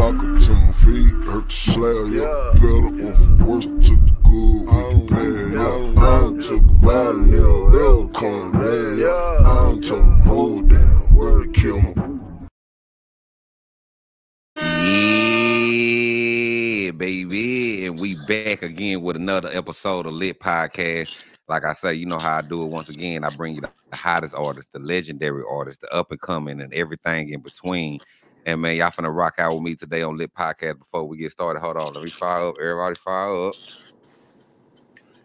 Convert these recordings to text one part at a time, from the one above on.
Blocker to my feet, hurt the slab, yeah. Better off worse, took the good with the bad, yeah. I don't took violent, yeah. They'll come mad, yeah. I don't took hold down, where to kill me. Yeah, baby. And we back again with another episode of Lit Podcast. Like I say, you know how I do it once again. I bring you the hottest artists, the legendary artists, the up and coming, and everything in between. And man, y'all finna rock out with me today on Lit Podcast before we get started. Hold on, let me fire up. Everybody fire up.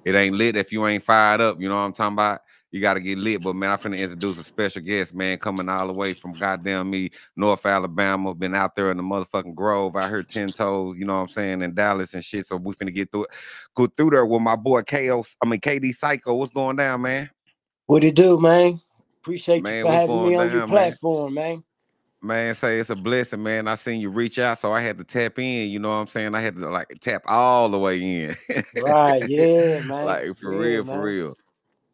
It ain't lit if you ain't fired up. You know what I'm talking about? You got to get lit. But man, I'm finna introduce a special guest, man, coming all the way from goddamn me, North Alabama. Been out there in the motherfucking Grove. I heard 10 toes, you know what I'm saying, in Dallas and shit. So we finna get through it. Go through there with my boy KO. I mean KD Cyco. What's going down, man? What it do, man? Appreciate Man, you for having me on down, your platform, man. Man, say it's a blessing, man. I seen you reach out, so I had to tap in. You know what I'm saying? I had to like tap all the way in. Right, yeah, man. like for Yeah, real, man. for real.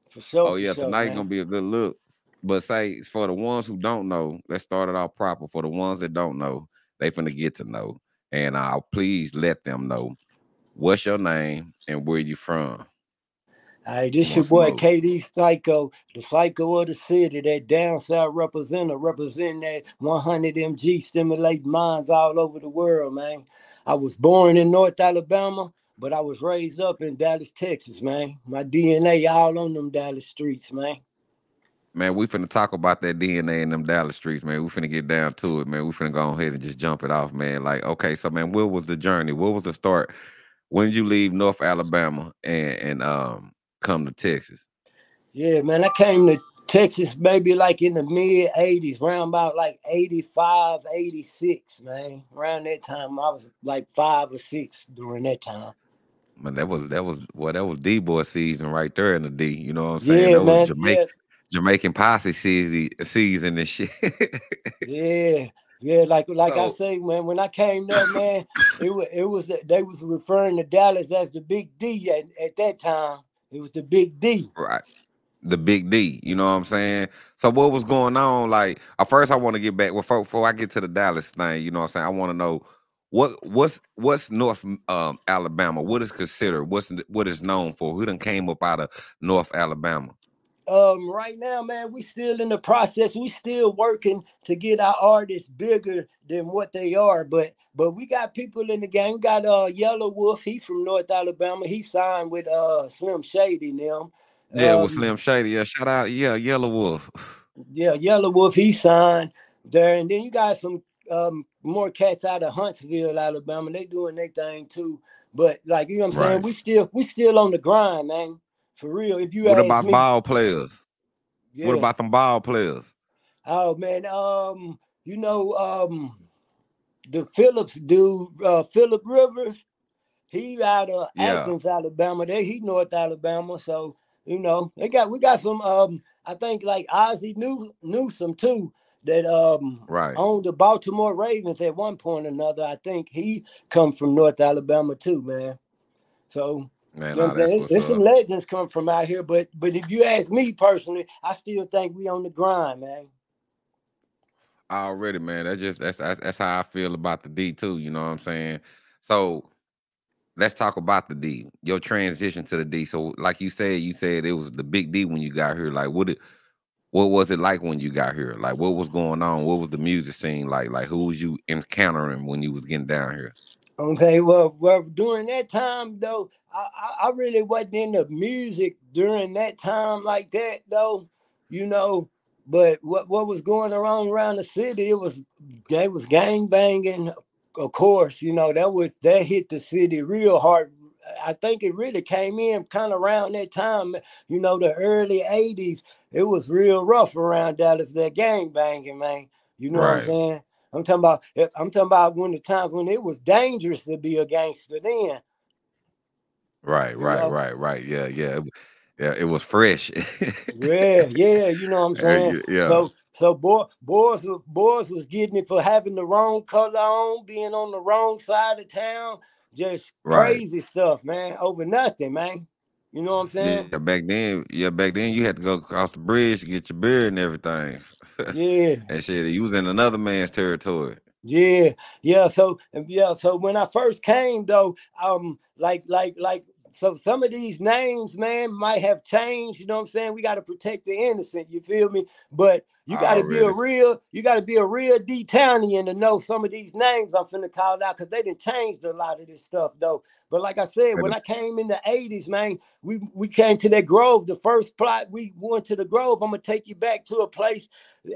For sure. Oh yeah, sure, tonight man. gonna be a good look. But say for the ones who don't know, let's start it off proper. For the ones that don't know, they finna get to know, and I'll please let them know what's your name and where you from. All right, this your boy Smoke. KD Cyco, the psycho of the city, that down south representative, representing that 100 MG stimulate minds all over the world, man. I was born in North Alabama, but I was raised up in Dallas, Texas, man. My DNA all on them Dallas streets, man. Man, we finna talk about that DNA in them Dallas streets, man. We finna get down to it, man. We finna go ahead and just jump it off, man. Like, okay, so man, what was the journey? What was the start? When did you leave North Alabama and and um come to Texas? Yeah, man, I came to Texas maybe like in the mid 80s, around about like 85, 86, man. Around that time, I was like five or six during that time. Man, that was that was well, that was D boy season right there in the D. You know what I'm saying? Yeah, that man. was Jamaican Jamaican posse season season and shit. Yeah, yeah, yeah. Like like I say, man, when I came there, man, it was it was they was referring to Dallas as the Big D at, at that time. It was the Big D. right. The big D, you know what I'm saying? So what was going on? Like, uh, first I want to get back before, before I get to the Dallas thing, you know what I'm saying? I want to know what what's what's North um, Alabama? What is considered? What's what is known for? Who done came up out of North Alabama? Um, right now, man, we still in the process. We still working to get our artists bigger than what they are. But but we got people in the game. We got uh Yelawolf. He from North Alabama. He signed with uh Slim Shady now. Yeah, with Um, Slim Shady. Yeah, shout out. Yeah, Yelawolf. Yeah, Yelawolf, he signed there. And then you got some um more cats out of Huntsville, Alabama. They doing their thing too. But like you know what I'm saying, we still we still on the grind, man. For real. If you What about me, ball players? yeah. What about them ball players? oh man, um, you know, um the Phillips dude, uh Philip Rivers, he out of Yeah. Athens, Alabama. They he North Alabama. So, you know, they got we got some um I think like Ozzie New Newsome too that um Right. owned the Baltimore Ravens at one point or another. I think he come from North Alabama too, man. So Man, you know nah, what I'm saying? There's some legends come from out here, but but if you ask me personally, I still think we on the grind, man. Already, man. That's just that's, that's that's how I feel about the D too. You know what I'm saying? So let's talk about the D. Your transition to the D. So, like you said, you said it was the big D when you got here. Like, what it, what was it like when you got here? Like, what was going on? What was the music scene like? Like, who was you encountering when you was getting down here? Okay, well, well, during that time though, I, I, really wasn't into music during that time like that though, you know. But what what was going around around the city? It was they was gang banging, of course. You know that would that hit the city real hard. I think it really came in kind of around that time. You know, the early '80s. It was real rough around Dallas. That gang banging, man. You know what I'm saying? I'm talking about. I'm talking about when the times when it was dangerous to be a gangster. Then, Right, You right, know? right, right. Yeah, yeah, it, yeah. It was fresh. yeah, yeah. You know what I'm saying? yeah. So, so boy, boys, was- boys was getting it for having the wrong color on, being on the wrong side of town, just Right. crazy stuff, man. Over nothing, man. You know what I'm saying? Yeah, back then, yeah, back then you had to go across the bridge to get your beer and everything. Yeah. and shit, you was in another man's territory. Yeah, yeah. So yeah, so when I first came though, um, like like like so some of these names, man, might have changed. You know what I'm saying? We got to protect the innocent. You feel me? But you got to be a real, you got to be a real D Townian to know some of these names I'm finna call out because they didn't change a lot of this stuff though. But like I said, when I came in the 80s, man, we, we came to that grove. The first plot we went to the grove. I'm gonna take you back to a place.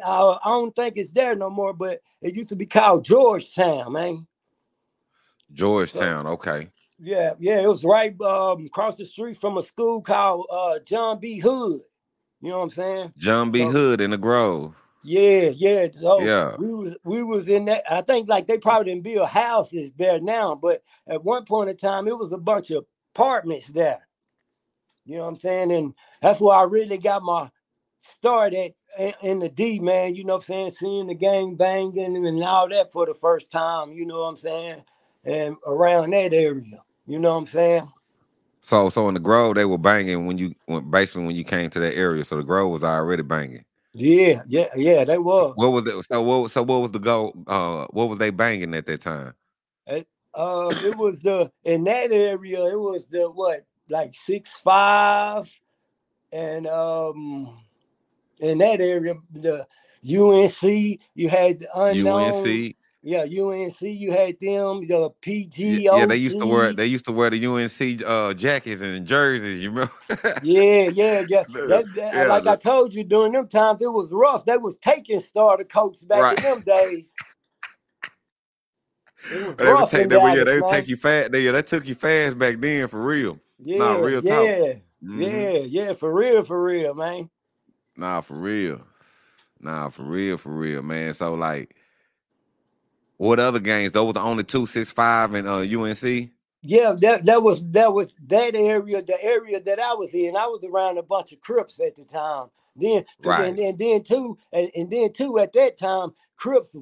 Uh, I don't think it's there no more, but it used to be called Georgetown, man. Georgetown, okay. Yeah, yeah, it was right um, across the street from a school called uh, John B. Hood. You know what I'm saying? John B. So, Hood in the Grove. Yeah, yeah. So yeah, we was we was in that. I think like they probably didn't build houses there now, but at one point in time, it was a bunch of apartments there. You know what I'm saying? And that's where I really got my start at in the D, man. You know what I'm saying? Seeing the gang banging and all that for the first time. You know what I'm saying? And around that area. You know what I'm saying? So, so in the Grove, they were banging when you, when, basically when you came to that area. So the Grove was already banging. Yeah, yeah, yeah, they were. What was it? So what? So what was the goal? Uh, what was they banging at that time? It, uh, it was the in that area. It was the what, like six five, and um, in that area, the UNC. You had the unknown. UNC. Yeah, UNC, you had them, the PG. Yeah, they used to wear they used to wear the UNC uh, jackets and jerseys. You remember? yeah, yeah, yeah. That, that, yeah like I told you, during them times, it was rough. They was taking starter coats back right. in them days. they would take that, yeah, they would take you fast. They, yeah, that took you fast back then for real. Yeah, nah, real yeah, mm-hmm. yeah, yeah, for real, for real, man. Nah, for real. Nah, for real, for real, man. So like what other games? Those were the only two, six five and uh, UNC. Yeah, that that was that was that area, the area that I was in. I was around a bunch of Crips at the time. Then, right. and, and then too, and, and then too at that time, Crips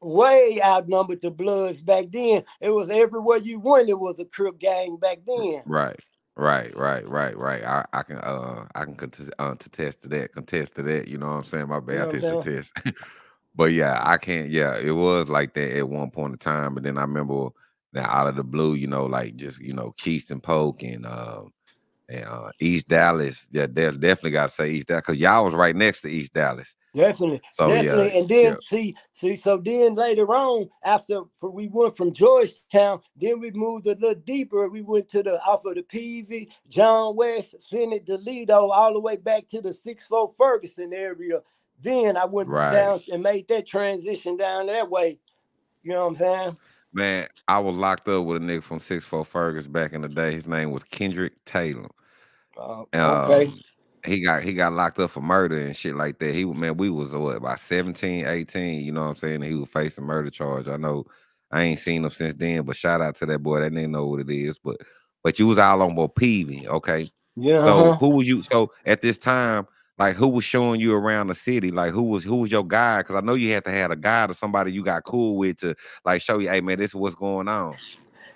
way outnumbered the Bloods back then. It was everywhere you went, it was a Crip gang back then. Right. Right, right, right, right. I, I can uh I can contest, uh, contest to that, contest to that. You know what I'm saying? My bad. You know I test. But yeah, I can't. Yeah, it was like that at one point in time. But then I remember that out of the blue, you know, like just you know, Keystone Polk and uh, and uh, East Dallas. Yeah, they definitely got to say East Dallas because y'all was right next to East Dallas. Definitely, so, definitely. Yeah, and then yeah. see, see, so then later on, after we went from Georgetown, then we moved a little deeper. We went to the off of the Peavy, John West, Senate, Toledo, all the way back to the six four Ferguson area. Then I went right. down and made that transition down that way. You know what I'm saying? Man, I was locked up with a nigga from Six Four Fergus back in the day. His name was Kendrick Taylor. Uh, okay. Um, he got he got locked up for murder and shit like that. He was man, we was what about 17, 18, you know what I'm saying? he was facing a murder charge. I know I ain't seen him since then, but shout out to that boy. That didn't know what it is. But but you was all on Bo Peavy, okay? Yeah. So uh-huh. who was you? So at this time, like who was showing you around the city? Like who was who was your guide? Because I know you had to have a guide or somebody you got cool with to like show you, hey man, this is what's going on.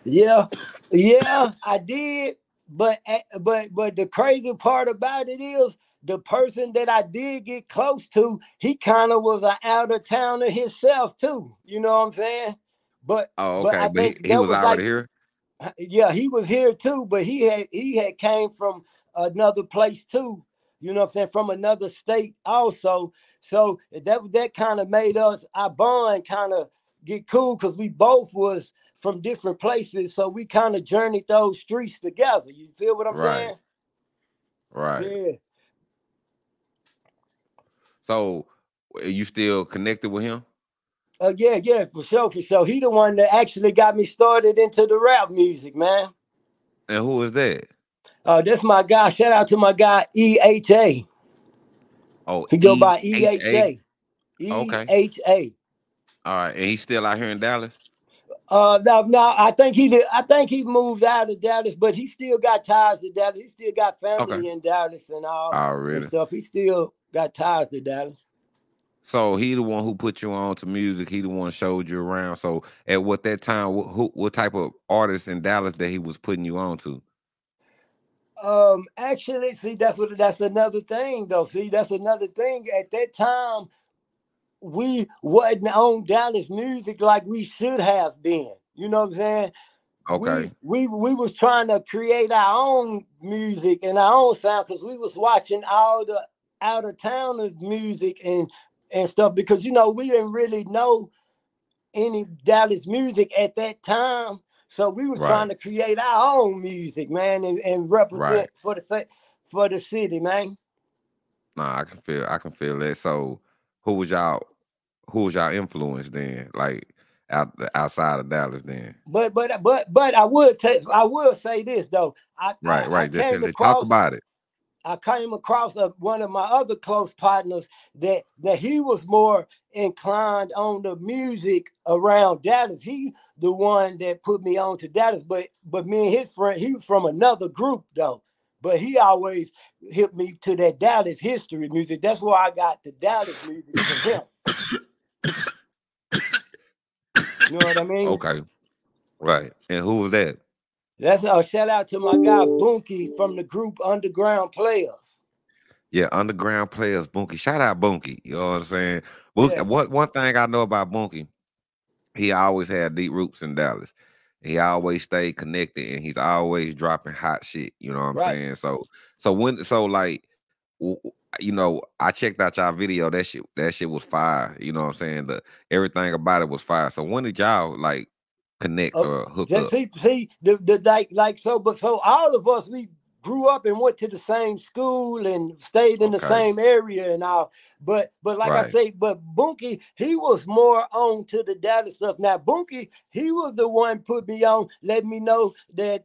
Yeah, yeah, I did. But eh, but but the crazy part about it is the person that I did get close to, he kind of was an out of towner himself too. You know what I'm saying? But oh, okay, but, but he, he was, was already like, here. Yeah, he was here too, but he had he had came from another place too you know what I'm saying, from another state also. So that that kind of made us our bond kind of get cool because we both was from different places. So we kind of journeyed those streets together. You feel what I'm right. saying? Right. Yeah. So are you still connected with him? Uh, yeah, yeah, for sure, for sure. He the one that actually got me started into the rap music, man. And who was that? Uh, that's my guy. Shout out to my guy EHA. Oh, he go by EHA. EHA. All right, and he's still out here in Dallas. Uh, no, no, I think he did. I think he moved out of Dallas, but he still got ties to Dallas. He still got family okay. in Dallas and all oh, really? and stuff. He still got ties to Dallas. So he the one who put you on to music. He the one showed you around. So at what that time, what, who, what type of artist in Dallas that he was putting you on to? Um, actually, see, that's what that's another thing, though. See, that's another thing. At that time, we wasn't on Dallas music like we should have been. You know what I'm saying? Okay. We we, we was trying to create our own music and our own sound because we was watching all the out of towners music and and stuff because you know we didn't really know any Dallas music at that time. So we was Right. trying to create our own music, man, and, and represent Right. for the for the city, man. Nah, I can feel I can feel that. So who was y'all who was y'all influence then? Like out outside of Dallas then? But but but but I would take I will say this though. I Right, I, right. I just across talk about it. I came across a, one of my other close partners that that he was more inclined on the music around Dallas. He the one that put me on to Dallas, but but me and his friend, he was from another group though. But he always hit me to that Dallas history music. That's where I got the Dallas music from him. You know what I mean? Okay. Right. And who was that? That's a shout out to my guy Boonkey from the group Underground Players. Yeah, underground players, Boonkey. Shout out Boonkey. You know what I'm saying? Boonkey, Yeah. what one thing I know about Boonkey, he always had deep roots in Dallas. He always stayed connected and he's always dropping hot shit. You know what I'm Right. saying? So so when so like you know, I checked out y'all video. That shit, that shit was fire. You know what I'm saying? The everything about it was fire. So when did y'all like connect Oh, or hook up? see, see the, the like like so, but so all of us we grew up and went to the same school and stayed in the same area and all. But but like I say, but Boonkey, he was more on to the Dallas stuff. Now Boonkey, he was the one put me on, let me know that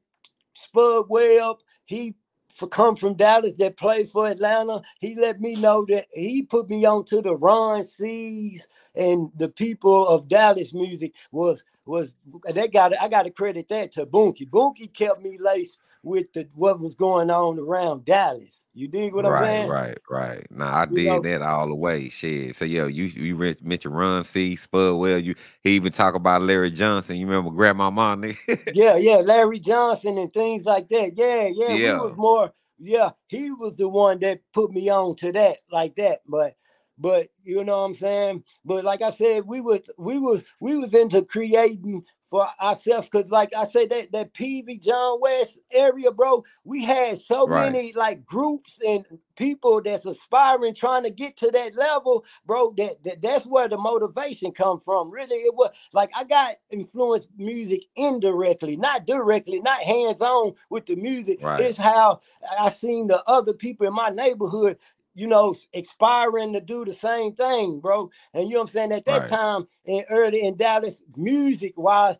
Spud Webb, he for come from Dallas that played for Atlanta. He let me know that he put me on to the Ron C's and the people of Dallas music was was they got I got to credit that to Boonkey. Boonkey kept me laced with the what was going on around Dallas. You dig what I'm saying? right, right. Nah, I You did know- that all the way. Shit. So yeah, you you mentioned Ron C, Spud Webb. You he even talk about Larry Johnson. You remember Grandmama? nigga? Yeah, yeah, Larry Johnson and things like that. Yeah, yeah, Yeah. we was more. Yeah, he was the one that put me on to that like that. But, but you know what I'm saying. But like I said, we was we was we was into creating for ourselves because, like I said, that that PV John West area, bro, we had so Right. many like groups and people that's aspiring, trying to get to that level, bro. That, that that's where the motivation come from. Really, it was like I got influenced music indirectly, not directly, not hands on with the music. Right. It's how I seen the other people in my neighborhood, you know, expiring to do the same thing, bro. And you know what I'm saying? At that Right. time in early in Dallas, music wise,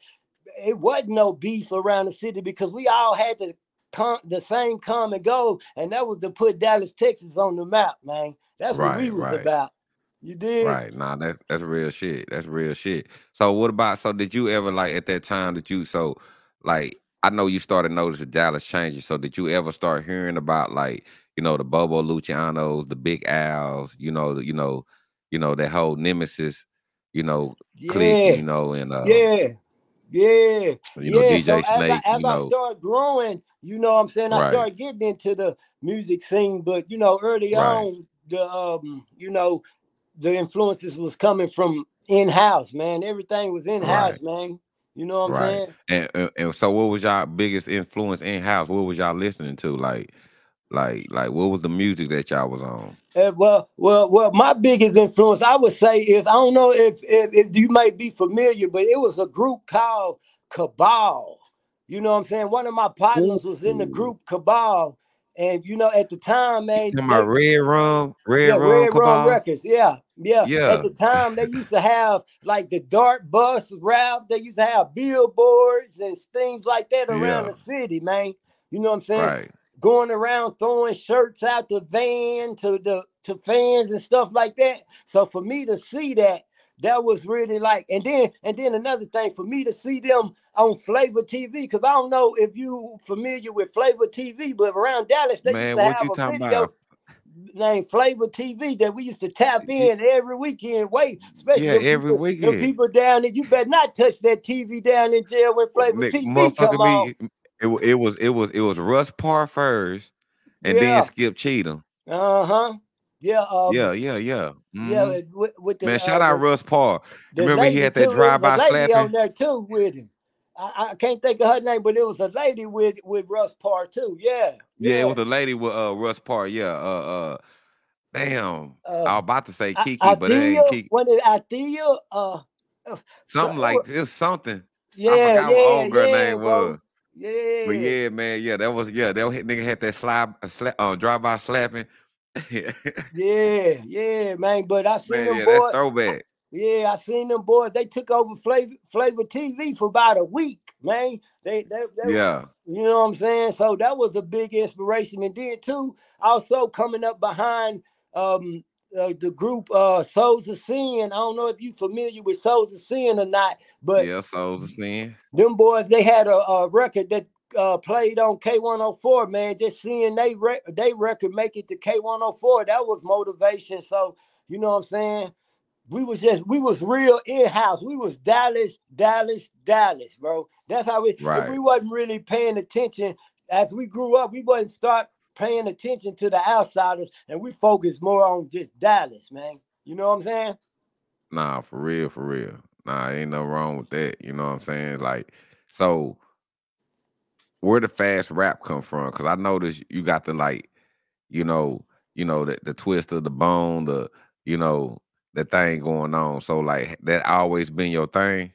it wasn't no beef around the city because we all had the com- the same common goal, and that was to put Dallas, Texas on the map, man. That's what we Right, was right. about. You did? right. Nah, that's that's real shit. That's real shit. So what about so did you ever like at that time that you so like I know you started noticing Dallas changing. So did you ever start hearing about like, you know, the Bobo Lucianos, the Big Owls, you know, the, you know, you know, that whole nemesis, you know, clique, Yeah, you know, and uh yeah, yeah. you know, yeah, DJ so as, I, as you I start growing, you know what I'm saying, I Right. start getting into the music scene, but you know, early Right. on, the um, you know, the influences was coming from in-house, man. Everything was in-house, man. You know what I'm Right. saying? And, and and so what was y'all biggest influence in house? What was y'all listening to? Like like like what was the music that y'all was on? Uh, well, well, well. My biggest influence, I would say, is I don't know if, if if you might be familiar, but it was a group called Cabal. You know what I'm saying? One of my partners was in the group Cabal, and you know, at the time, man, they- Red Rum, Red yeah, Rum Red Rum Records. Yeah, yeah, Yeah. At the time, they used to have like the Dart Bus route. They used to have billboards and things like that around Yeah. the city, man. You know what I'm saying? Right. Going around throwing shirts out the van to the to fans and stuff like that. So for me to see that, that was really like, and then and then another thing for me to see them on Flavor TV, because I don't know if you familiar with Flavor TV, but around Dallas they Man, used to what have a talking video about? named Flavor TV that we used to tap in every weekend. Wait, especially Yeah, every people, weekend. people down there. You better not touch that TV down in jail when Flavor Nick, TV come on. It, it was it was it was Russ Parr first and Yeah. then Skip Cheatham. Uh huh. Yeah, um, yeah, yeah, yeah. yeah. Mhm. With, with the Man, uh, shout out Russ Parr. Remember he had that too, there was a drive-by lady on slapping? there too with him. I, I can't think of her name, but it was a lady with with Russ Parr too. Yeah, Yeah, it was a lady with uh Russ Parr. Yeah, uh uh damn. I was Uh, about to say I- Kiki, but it ain't Kiki. What is Althea? Uh, Something so- like it was something. yeah, I forgot yeah, what old girl yeah, name bro. was. Yeah, But yeah, man, yeah, that was yeah, that was- nigga had that slide uh, slap uh, drive by slapping. yeah, yeah, man. But I seen yeah, them that's boys. throwback. Yeah, I seen them boys. They took over Flavor Flavor TV for about a week, man. They, they, they Yeah, You know what I'm saying? So that was a big inspiration. And then too, also coming up behind um uh, the group uh Souls of Sin. I don't know if you're familiar with Souls of Sin or not, but yeah, souls of sin. them boys they had a, a record that uh played on K104, man. Just seeing they re- they record make it to K104, that was motivation. So you know what I'm saying? We was just we was real in-house. We was Dallas, Dallas, Dallas, bro. That's how we if Right. we wasn't really paying attention as we grew up, we wasn't start paying attention to the outsiders and we focus more on just Dallas, man. You know what I'm saying? Nah, for real, for real. Nah, ain't no wrong with that. You know what I'm saying? Like, so where the fast rap come from? Cause I noticed you got the like, you know, you know, the, the twist of the bone, the you know, the thing going on. So like that always been your thing.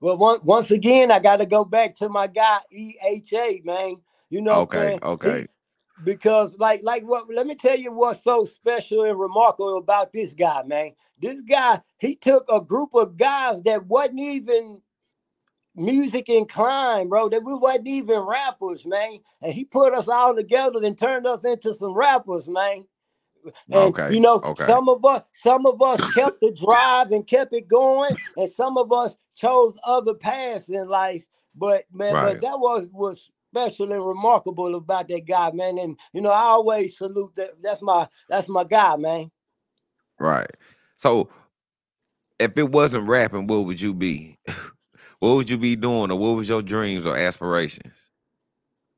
Well, one, once again, I got to go back to my guy EHA, man. You know, what I'm Okay. Okay. Because like like what let me tell you what's so special and remarkable about this guy man. This guy he took a group of guys that wasn't even music inclined bro. That we wasn't even rappers man. And he put us all together and turned us into some rappers man. And Okay, you know okay. some of us some of us kept the drive and kept it going and some of us chose other paths in life. But man Right. but that was was special and remarkable about that guy man and you know i always salute that that's my that's my guy man Right. So if it wasn't rapping, what would you be? what would you be doing, or what was your dreams or aspirations?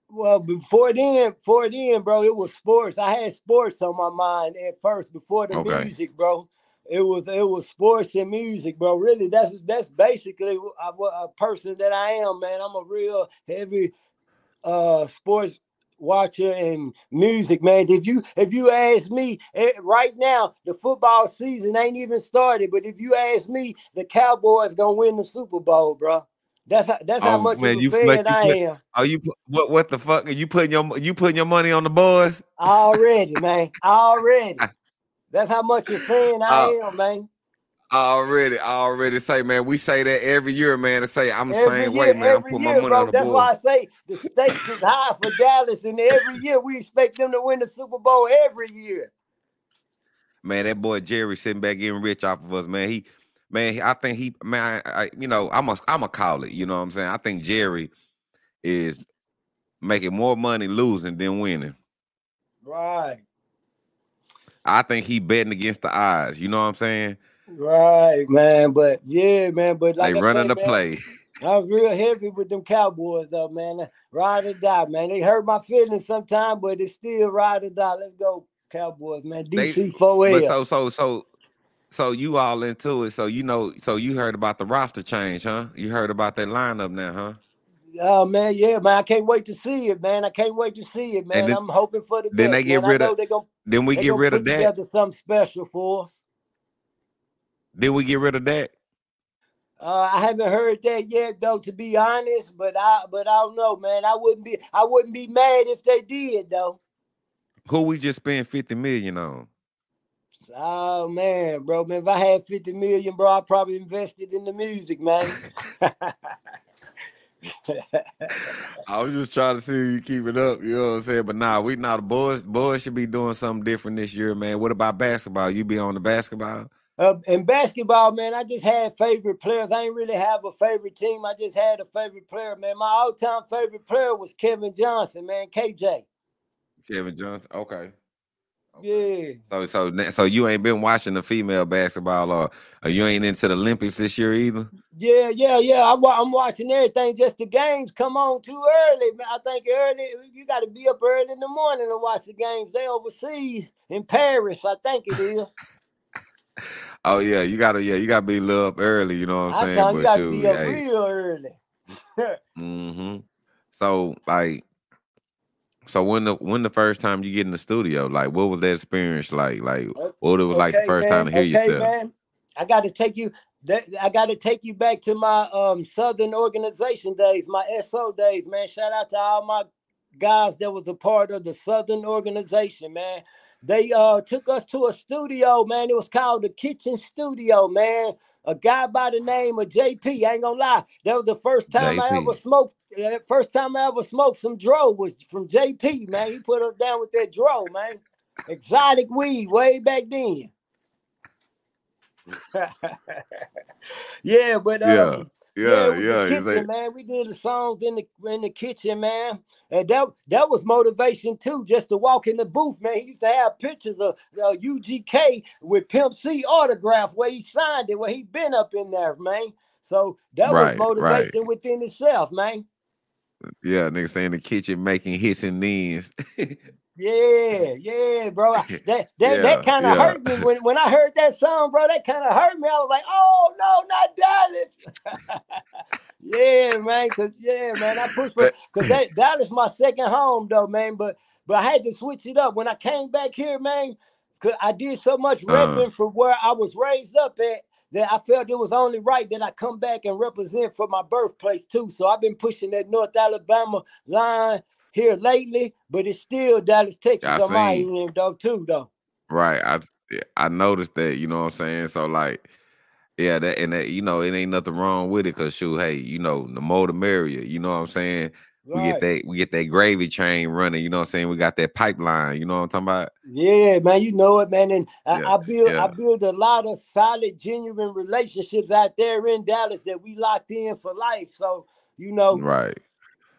well before then before then bro it was sports i had sports on my mind at first before the Okay. music bro it was it was sports and music bro really that's that's basically what a person that i am man i'm a real heavy uh sports watcher and music man if you if you ask me eh, right now the football season ain't even started but if you ask me the cowboys gonna win the super bowl bro that's how that's how Oh, much man, of a you- fan like you i put- am Are you what? What the fuck? Are you putting your you putting your money on the boys? Already, man. Already. That's how much a fan I Uh, am, man. Already, already say, man. We say that every year, man. To say I'm the Every same year, way, man. I'm putting my year, money bro. on the That's why. I say the stakes is high for Dallas, and every year we expect them to win the Super Bowl every year. Man, that boy Jerry sitting back getting rich off of us, man. He, man, I think he, man, I, I you know, I'm a, I'm a call it. You know what I'm saying? I think Jerry is making more money losing than winning. Right, I think he betting against the odds. You know what I'm saying? Right, man. But yeah, man. But like they I running say, the man, play. I was real heavy with them Cowboys, though, man. Ride or die, man. They hurt my feelings sometimes, but it's still ride or die. Let's go, Cowboys, man. DC 4L. So so so so you all into it. So you know, so you heard about the roster change, huh? You heard about that lineup now, huh? Oh man, yeah, man. I can't wait to see it, man. I can't wait to see it, man. then- I'm hoping for the then best. they get man. rid of- gonna, Then we get rid of that. together something special for us. Then we get rid of that. Uh, I haven't heard that yet, though, to be honest. But I, but I don't know, man. I wouldn't be, I wouldn't be mad if they did, though. Who we just spent 50 million on? Oh man, bro, man. If I had 50 million, bro, I probably invested in the music, man. I was just trying to see if you keep it up. You know what I'm saying? But nah, we not the boys. Boys should be doing something different this year, man. What about basketball? You be on the basketball? Uh, in basketball, man, I just had favorite players. I ain't really have a favorite team. I just had a favorite player, man. My all-time favorite player was Kevin Johnson, man. KJ. Kevin Johnson. Okay. Yeah. So so so you ain't been watching the female basketball or, or you ain't into the Olympics this year either. Yeah, yeah, yeah. I, I'm watching everything. Just the games come on too early. Man, I think early you got to be up early in the morning to watch the games. They overseas in Paris, I think it is. Oh yeah, you gotta yeah you gotta be a little up early. You know what I'm saying? tell you, you got to shoot, be up hey. real early. Mm-hmm. So like, so when the when the first time you get in the studio, like what was that experience like? Like what it was like the Okay, first time to hear okay, stuff? man. I got to take you. I got to take you back to my um Southern organization days, my SO days, man. Shout out to all my guys that was a part of the Southern organization, man. They uh took us to a studio, man. It was called the Kitchen Studio, man. A guy by the name of JP. I ain't gonna lie, that was the first time I ever smoked. uh, first time I ever smoked some dro was from JP, man. He put us down with that dro, man. Exotic weed way back then. yeah, but Yeah, um, yeah, yeah. kitchen, like- man. We did the songs in the in the kitchen, man, and that that was motivation too, just to walk in the booth, man. He used to have pictures of uh, UGK with Pimp C autograph where he signed it, where he been up in there, man. So that Right, was right. motivation within itself, man. Yeah, nigga stay in the kitchen making hits and knees. Yeah, yeah, bro. That that Yeah, that kind of yeah. hurt me when, when I heard that song, bro. That kind of hurt me. I was like, oh no, not Dallas. yeah, man. Cause yeah, man. I pushed for But- because that Dallas my second home though, man. But but I had to switch it up when I came back here, man. Cause I did so much Uh. repping for where I was raised up at that I felt it was only right that I come back and represent for my birthplace too. So I've been pushing that North Alabama line here lately, but it's still Dallas, Texas I on my end though too though. Right. I I noticed that, you know what I'm saying? So like, yeah, that and that, you know, it ain't nothing wrong with it because shoot, hey, you know, the more the merrier, you know what I'm saying? We get that we get that gravy train running, you know what I'm saying? We got that pipeline, you know what I'm talking about? Yeah, man, you know it, man. And I, Yeah, I build yeah. I build a lot of solid, genuine relationships out there in Dallas that we locked in for life. So, you know, Right,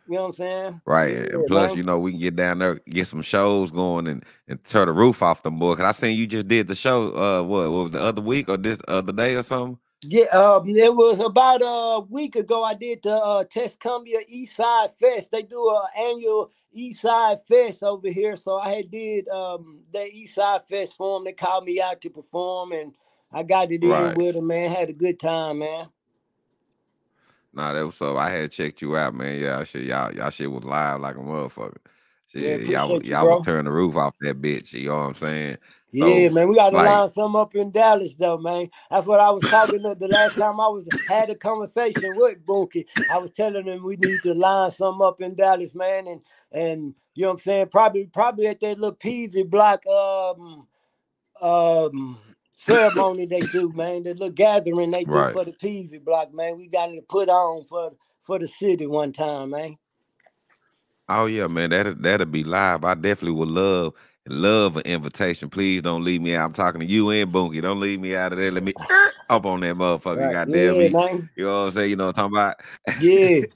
you know what I'm saying? right. Yeah, and plus, man. you know, we can get down there, get some shows going and and tear the roof off them boy. Cause I seen you just did the show uh what, what was the other week or this other day or something? Yeah, um, it was about a week ago. I did the uh, Tuscumbia East Side Fest. They do an annual East Side Fest over here, so I had did um the East Side Fest for them. They called me out to perform, and I got it in Right. with them. Man, had a good time, man. Nah, that was so I had checked you out, man. Yeah, shit, y'all, y'all shit was live like a motherfucker. Yeah, Shit, y'all, you, y'all was turning the roof off that bitch. You know what I'm saying? Yeah, So, man, we got to like- line some up in Dallas, though, man. That's what I was talking to the last time I was had a conversation with Boonkey. I was telling him we need to line some up in Dallas, man, and and you know what I'm saying. Probably probably at that little Peavy block um um ceremony they do, man. The little gathering they do Right. for the Peavy block, man. We got to put on for for the city one time, man. Oh yeah, man, that that'll be live. I definitely would love love an invitation. Please don't leave me out. I'm talking to you and Boonkey. Don't leave me out of there. Let me up on that motherfucker. Right. Goddamn Yeah, me. man. You know what I'm saying? You know what I'm talking about? Yeah.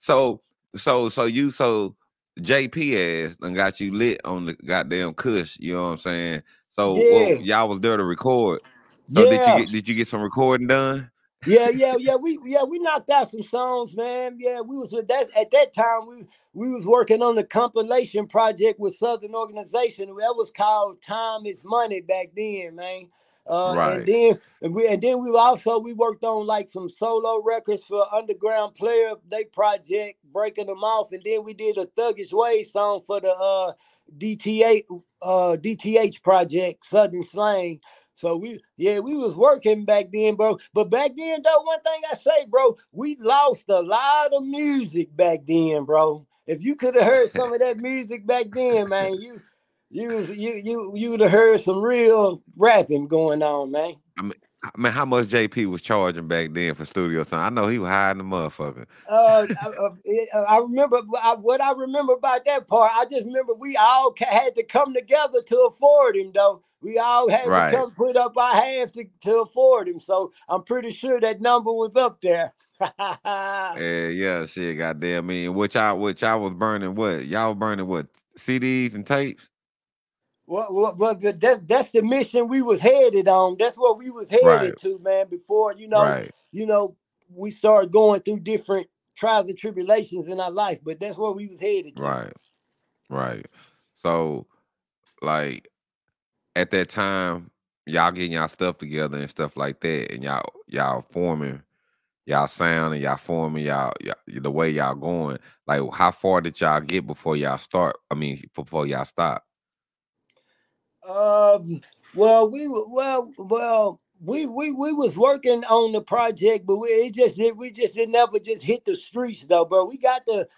So so so you so JP ass done got you lit on the goddamn kush. You know what I'm saying? So well, y'all was there to record. So yeah. did you get did you get some recording done? Yeah, yeah, yeah. We yeah we knocked out some songs, man. Yeah, we was that at that time we we was working on the compilation project with Southern Organization. That was called Time Is Money back then, man. Uh, Right. And then and we and then we also we worked on like some solo records for Underground Player, they project breaking them off, and then we did a Thuggish Way song for the uh DTA uh DTH project Southern Slang. So we, yeah, we was working back then, bro. But back then, though, one thing I say, bro, we lost a lot of music back then, bro. If you could have heard some of that music back then, man, you, you, was, you, you, you would have heard some real rapping going on, man. I mean, how much JP was charging back then for studio time? I know he was hiding the motherfucker. Uh, I, uh, uh, I remember I, what I remember about that part. I just remember we all ca- had to come together to afford him, though. We all had Right. to come put up our hands to, to afford him. So I'm pretty sure that number was up there. Yeah, yeah, shit, goddamn me. And what y'all what y'all was burning what? Y'all burning what CDs and tapes? Well, well, that, that's the mission we was headed on. That's what we was headed Right. to, man. Before you know, Right. you know, we started going through different trials and tribulations in our life, but that's what we was headed to. Right. Right. So like at that time, y'all getting y'all stuff together and stuff like that, and y'all y'all forming y'all sound and y'all forming y'all, y'all the way y'all going. Like how far did y'all get before y'all start? I mean, before y'all stop. Um. Well, we well well we we we was working on the project, but we it just did we just did never just hit the streets though, bro. We got the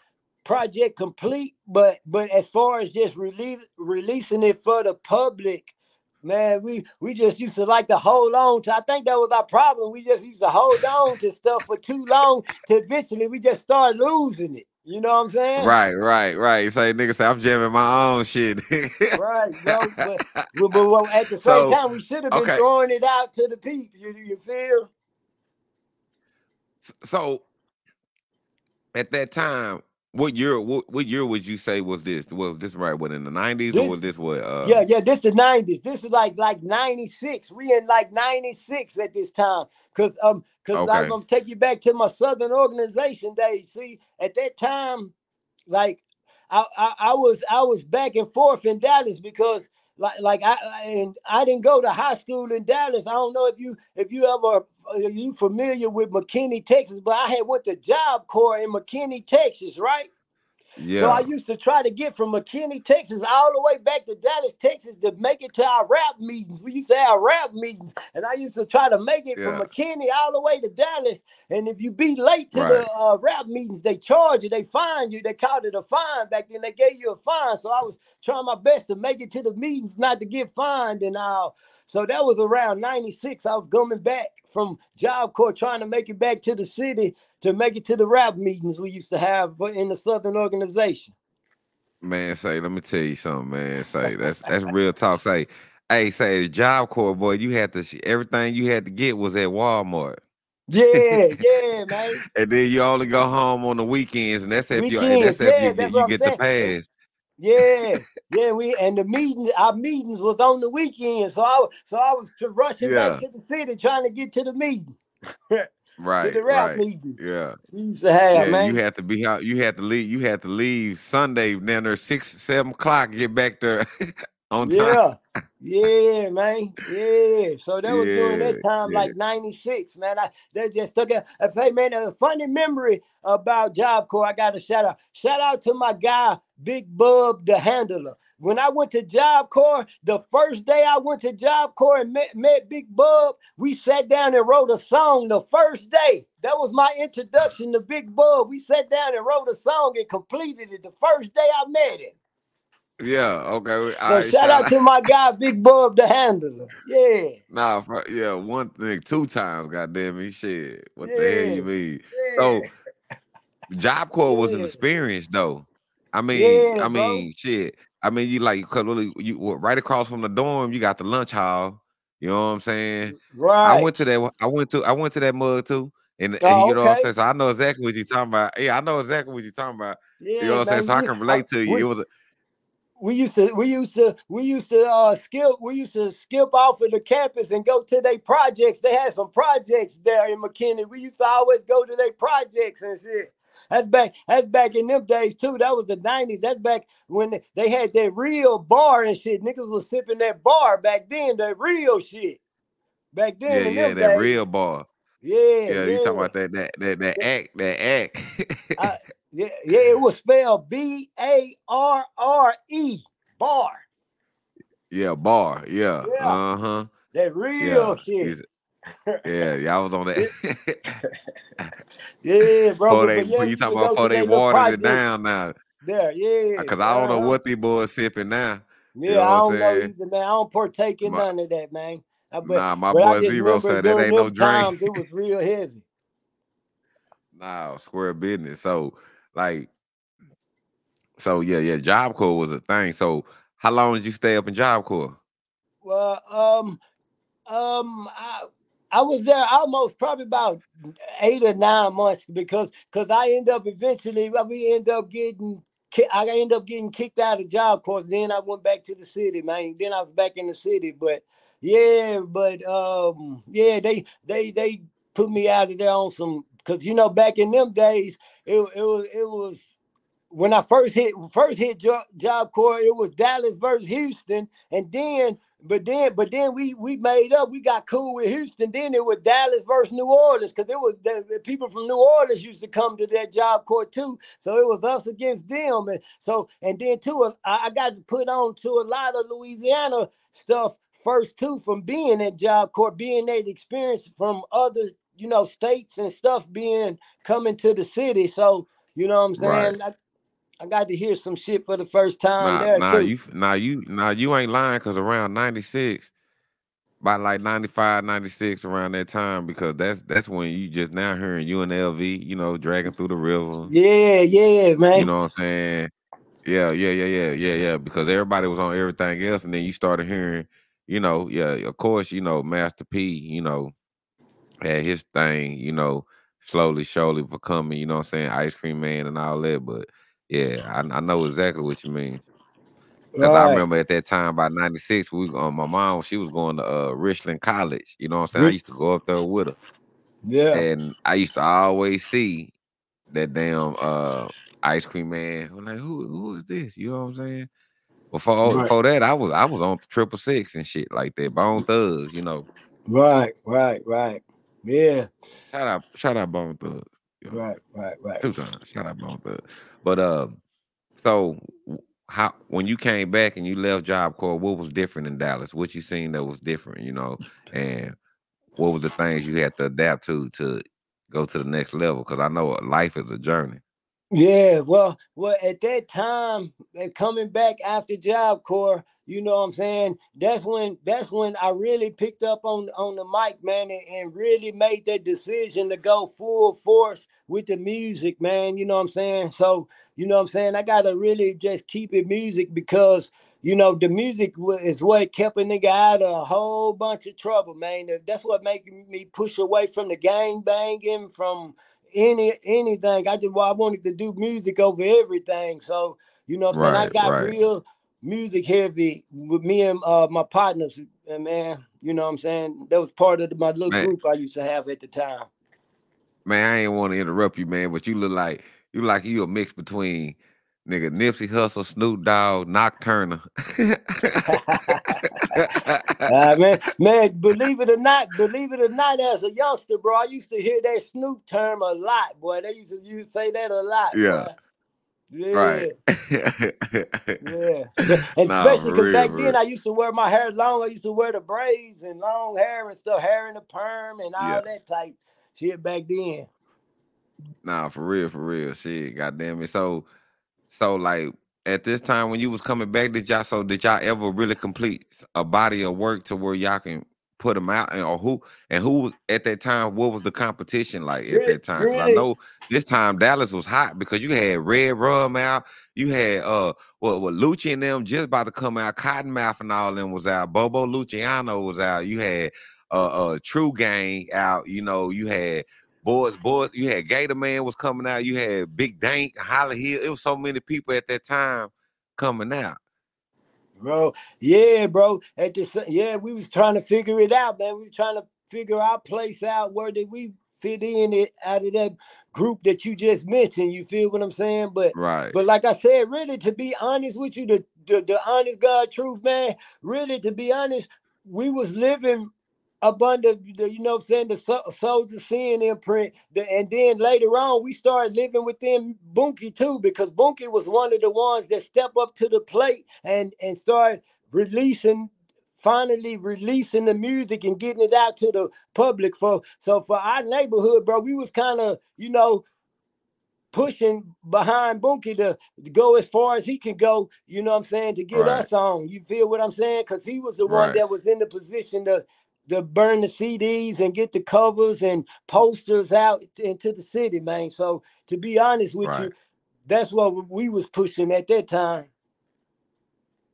project complete, but but as far as just release, releasing it for the public, man, we we just used to like to hold on to. I think that was our problem. We just used to hold on to stuff for too long. To eventually we just started losing it. You know what I'm saying? Right, right, right. Say "Nigga, say I'm jamming my own shit. Right, bro. But, but, but at the same So, time, we should have been okay. throwing it out to the people. You, you feel? so at that time, what year what, what year would you say was this? Was this right what in the 90s or was this what uh yeah, yeah. This is nineties. This is like like ninety six. We in like ninety six at this time. Cause um, cause Okay. I'm gonna take you back to my Southern organization days. See, at that time, like I, I I was I was back and forth in Dallas because like like I I- and I didn't go to high school in Dallas. I don't know if you if you ever are you familiar with McKinney, Texas, but I had went to Job Corps in McKinney, Texas, right? Yeah. So I used to try to get from McKinney, Texas, all the way back to Dallas, Texas, to make it to our rap meetings. We used to have rap meetings, and I used to try to make it from McKinney all the way to Dallas. And if you be late to Right. the uh, rap meetings, they charge you, they fine you. They called it a fine back then. They gave you a fine, so I was trying my best to make it to the meetings, not to get fined and all. So that was around '96. I was coming back from Job Corps, trying to make it back to the city to make it to the rap meetings we used to have in the Southern organization. Man, say, let me tell you something, man. Say, that's that's real talk. Say, hey, say, Job Corps, boy, you had to everything you had to get was at Walmart, Yeah, yeah, man. and then you only go home on the weekends, and that's if you that's if yeah, you, that's get- you get the pass. Yeah, yeah. We and the meetings, our meetings was on the weekend, so I so I was rushing Yeah. back to the city trying to get to the meeting, to Right, the rap right, meeting. yeah, We used to have, yeah. man. You had to be out. You had to leave. You had to leave Sunday. Then there six, seven o'clock. Get back there on time. Yeah, yeah, man. Yeah. So that was during that time, yeah. like 96, man. I that just took it. I say, man, a funny memory about Job Corps. I got to shout out. Shout out to my guy, Big Bub the Handler. When I went to Job Corps, the first day I went to Job Corps and met, met Big Bub, we sat down and wrote a song the first day. That was my introduction to Big Bub. We sat down and wrote a song and completed it the first day I met him. Yeah. Okay. all So right, shout out to my guy, Big Bub the Handler. Yeah. Nah, for, yeah, one thing, two times, goddamn me, shit. What the hell you mean? yeah. So, Job Corps was an experience, though. I mean, Yeah, I bro. mean, shit. I mean, you like, you well, right across from the dorm, you got the lunch hall. You know what I'm saying? right. I went to that. I went to. I went to that mug too, and, and Oh, you know what I'm saying. So I know exactly what you're talking about. Yeah, I know exactly what you're talking about. yeah, You know what I'm saying? So I can relate to you. We, It was. A, we used to, we used to, we used to uh skip, we used to skip off of the campus and go to their projects. They had some projects there in McKinney. We used to always go to their projects and shit. That's back. That's back in them days too. That was the nineties. That's back when they- had that real bar and shit. Niggas was sipping that bar back then. That real shit. Back yeah, then in yeah, them that days. real bar. Yeah, Yeah, yeah. you talking about that that that that act that act. I- Yeah, yeah, it was spelled B A R R E bar. yeah, bar. Yeah. Yeah. Uh huh. That real Yeah. shit. Yeah, y'all was on that. Yeah, bro. Before they, yeah, you talking about before they they watered it down now. There, yeah. Because I don't know uh-huh. what these boys sipping now. Yeah, know I don't know either, man. I don't partake in My- none of that, man. I, but, Nah, my boy Zero said that during ain't no drink. times it was real heavy. Nah, square business. So, like, so yeah, yeah, Job Corps was a thing. So, how long did you stay up in Job Corps? Well, um, um, I, I was there almost probably about eight or nine months because because I end up eventually we end up getting I ended up getting kicked out of Job Corps. Then I went back to the city, man. Then I was back in the city, but yeah, but um, yeah, they they they put me out of there on some because you know back in them days it, it was it was when I first hit first hit job, job corps it was Dallas versus Houston and then but then, but then we we made up. We got cool with Houston. Then it was Dallas versus New Orleans because it was the, people from New Orleans used to come to that Job Corps too. So it was us against them, and so and then too, um, I, I got put on to a lot of Louisiana stuff first too from being at Job Corps, being that experience from other you know states and stuff being coming to the city. So you know what I'm saying. Right. I, I got to hear some shit for the first time nah, there nah, too. You, nah, you, nah, you ain't lying because around '96, by like 95, 96, around that time, because that's that's when you just now hearing UNLV, you know, dragging through the river. Yeah, yeah, man. You know what I'm saying? Yeah, yeah, yeah, yeah, yeah, yeah. Because everybody was on everything else, and then you started hearing, you know, yeah, of course, you know, Master P, you know, had his thing, you know, slowly, surely becoming, you know what I'm saying, Ice Cream Man and all that, but yeah, I, I know exactly what you mean. Because right. I remember at that time by 96, we um, my mom, she was going to uh, Richland College. You know what I'm saying? I used to go up there with her. Yeah. And I used to always see that damn uh ice cream man. I'm like, who who is this? You know what I'm saying? Before right. before that, I was I was on triple six and shit like that. Bone thugs, you know. Right, right, right. Yeah. Shout out, shout out Bone Thugs. You know? Right, right, right. Two times. Shout out Bone Thugs. But um, so how when you came back and you left Job Corps, what was different in Dallas? What you seen that was different, you know, and what was the things you had to adapt to to go to the next level? Because I know life is a journey. Yeah, well, well, at that time, eh, coming back after Job Corps, you know what I'm saying? That's when that's when I really picked up on on the mic, man, and, and, really made that decision to go full force with the music, man. You know what I'm saying? So, you know what I'm saying? I gotta really just keep it music because you know the music is what kept a nigga out of a whole bunch of trouble, man. That's what making me push away from the gang banging, from any anything. I just well, I wanted to do music over everything. So, you know what I'm right, saying? I got right. real music heavy with me and uh, my partners. And man, you know what I'm saying? That was part of my little man. group I used to have at the time. Man, I ain't want to interrupt you, man, but you look like you like you a mix between nigga Nipsey Hussle, Snoop Dogg, Nocturna. uh, man, man, believe it or not, believe it or not, as a youngster, bro, I used to hear that Snoop term a lot, boy. They used to use say that a lot. Yeah. Boy. Yeah. Right. yeah. And nah, especially because back then I used to wear my hair long. I used to wear the braids and long hair and stuff, hair in the perm and all yeah. that type shit back then. Nah, for real, for real. Shit. Goddamn it. So so like at this time when you was coming back, did y'all so did y'all ever really complete a body of work to where y'all can put them out and or who and who at that time what was the competition like at that time really? i know this time dallas was hot because you had red rum out you had uh what what lucci and them just about to come out cottonmouth and all them was out bobo luciano was out you had uh uh true gang out you know you had boys boys you had gator man was coming out you had big dank holly hill it was so many people at that time coming out bro. Yeah, bro. At the yeah, we was trying to figure it out, man. We were trying to figure our place out. Where did we fit in it out of that group that you just mentioned? You feel what I'm saying? But right. But like I said, really, to be honest with you, the the, the honest God truth, man. Really, to be honest, we was living abundant, you know what I'm saying, the souls of sin imprint. The, and then later on, we started living within Boonkey too, because Boonkey was one of the ones that stepped up to the plate and, and started releasing, finally releasing the music and getting it out to the public. For So for our neighborhood, bro, we was kind of, you know, pushing behind Boonkey to, to, go as far as he can go, you know what I'm saying, to get right. us on. You feel what I'm saying? Because he was the right. one that was in the position to to burn the CDs and get the covers and posters out into the city, man. So to be honest with right. you, that's what we was pushing at that time.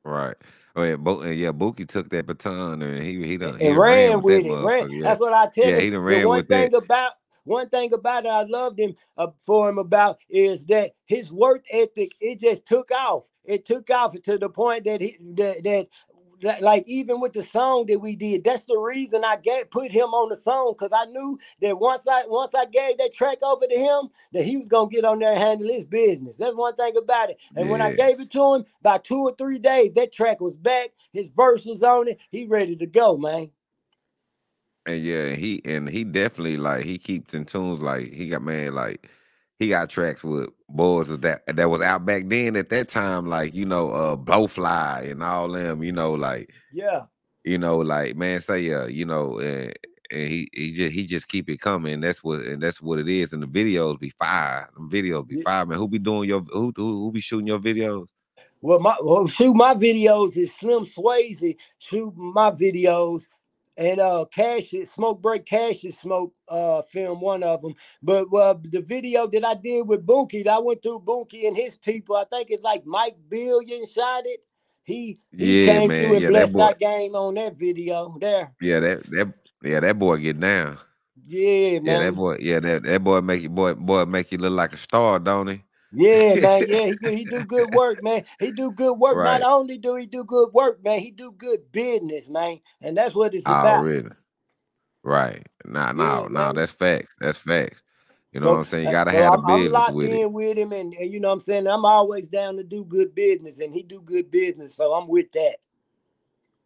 Right. Oh yeah, Bo- yeah, Boonkey took that baton and he he done and he ran, ran, with, it. Ran. Yeah. That's what I tell yeah, you. He done ran the one with thing that. about one thing about it, I loved him uh, for him about is that his work ethic it just took off. It took off to the point that he that, that like even with the song that we did, that's the reason I get put him on the song because I knew that once I once I gave that track over to him, that he was gonna get on there and handle his business. That's one thing about it. And yeah. when I gave it to him, by two or three days, that track was back. His verse was on it. He ready to go, man. And yeah, he and he definitely like he keeps in tunes like he got man like he got tracks with boys that that was out back then at that time, like you know, uh Blowfly and all them, you know, like yeah, you know, like man, say uh, you know, and, and he he just he just keep it coming. That's what and that's what it is. And the videos be fire. The videos be yeah. fire, man. Who be doing your who, who who be shooting your videos? Well, my well, shoot my videos is Slim Swayze shoot my videos and uh cash smoke break cash smoke uh film one of them but uh, the video that i did with Boonkey, i went through Boonkey and his people i think it's like mike billion shot it. He, he yeah, came man. through and yeah, blessed that, game on that video there. Yeah that that yeah that boy get down. Yeah man yeah that boy yeah that, that boy make you boy boy make you look like a star don't he yeah, man. Yeah, he, he do good work, man. He do good work. Right. Not only do he do good work, man, he do good business, man. And that's what it's about. Already. Right. Nah, nah, yeah, nah. That's facts. That's facts. You know so, what I'm saying? You uh, gotta so have I'm, a business I'm locked with in it. with him, and, and you know what I'm saying. I'm always down to do good business, and he do good business, so I'm with that.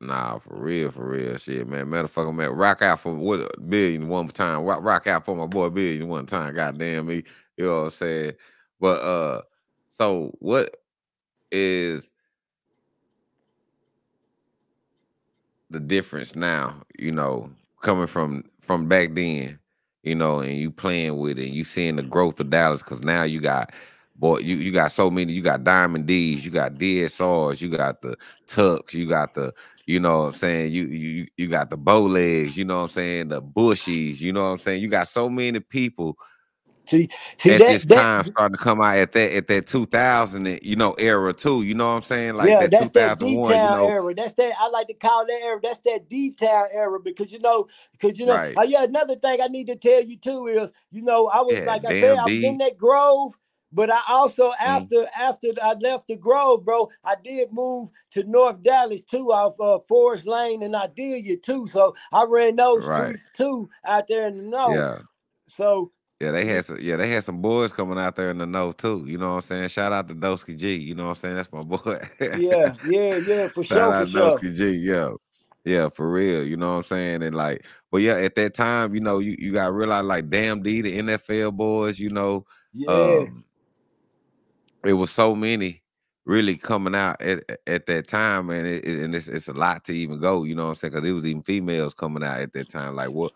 Nah, for real, for real, shit, man. Motherfucker, man, rock out for what billion one time. Rock, rock out for my boy billion one time. Goddamn me, you know what I'm saying? But uh, so what is the difference now? You know, coming from from back then, you know, and you playing with it, and you seeing the growth of Dallas because now you got boy, you, you got so many, you got Diamond D's, you got DSRs, you got the Tucks, you got the, you know what I'm saying, you you you got the bow legs, you know what I'm saying, the bushies, you know what I'm saying. You got so many people See, see at that, this that, time starting to come out at that at that 2000 you know era too. You know what I'm saying? Like yeah, that that's that D Town you know? era. That's that I like to call that era. That's that detail era because you know, because you know, right. uh, yeah. Another thing I need to tell you too is, you know, I was yeah, like I said, I was in that Grove. But I also mm. after mm. after I left the Grove, bro, I did move to North Dallas too, off uh, Forest Lane and Audelia too. So I ran those right. streets too out there in the north. Yeah. So yeah, they had some, yeah, they had some boys coming out there in the know too. You know what I'm saying? Shout out to Dosky G. You know what I'm saying? That's my boy. yeah, yeah, yeah, for Shout sure. out for Dosky sure. G, yeah. Yeah, for real. You know what I'm saying? And like, but yeah, at that time, you know, you, you got to realize like damn D, the NFL boys, you know, yeah. Um, it was so many really coming out at, at that time, and it, and it's, it's a lot to even go. You know what I'm saying? Because it was even females coming out at that time. Like, what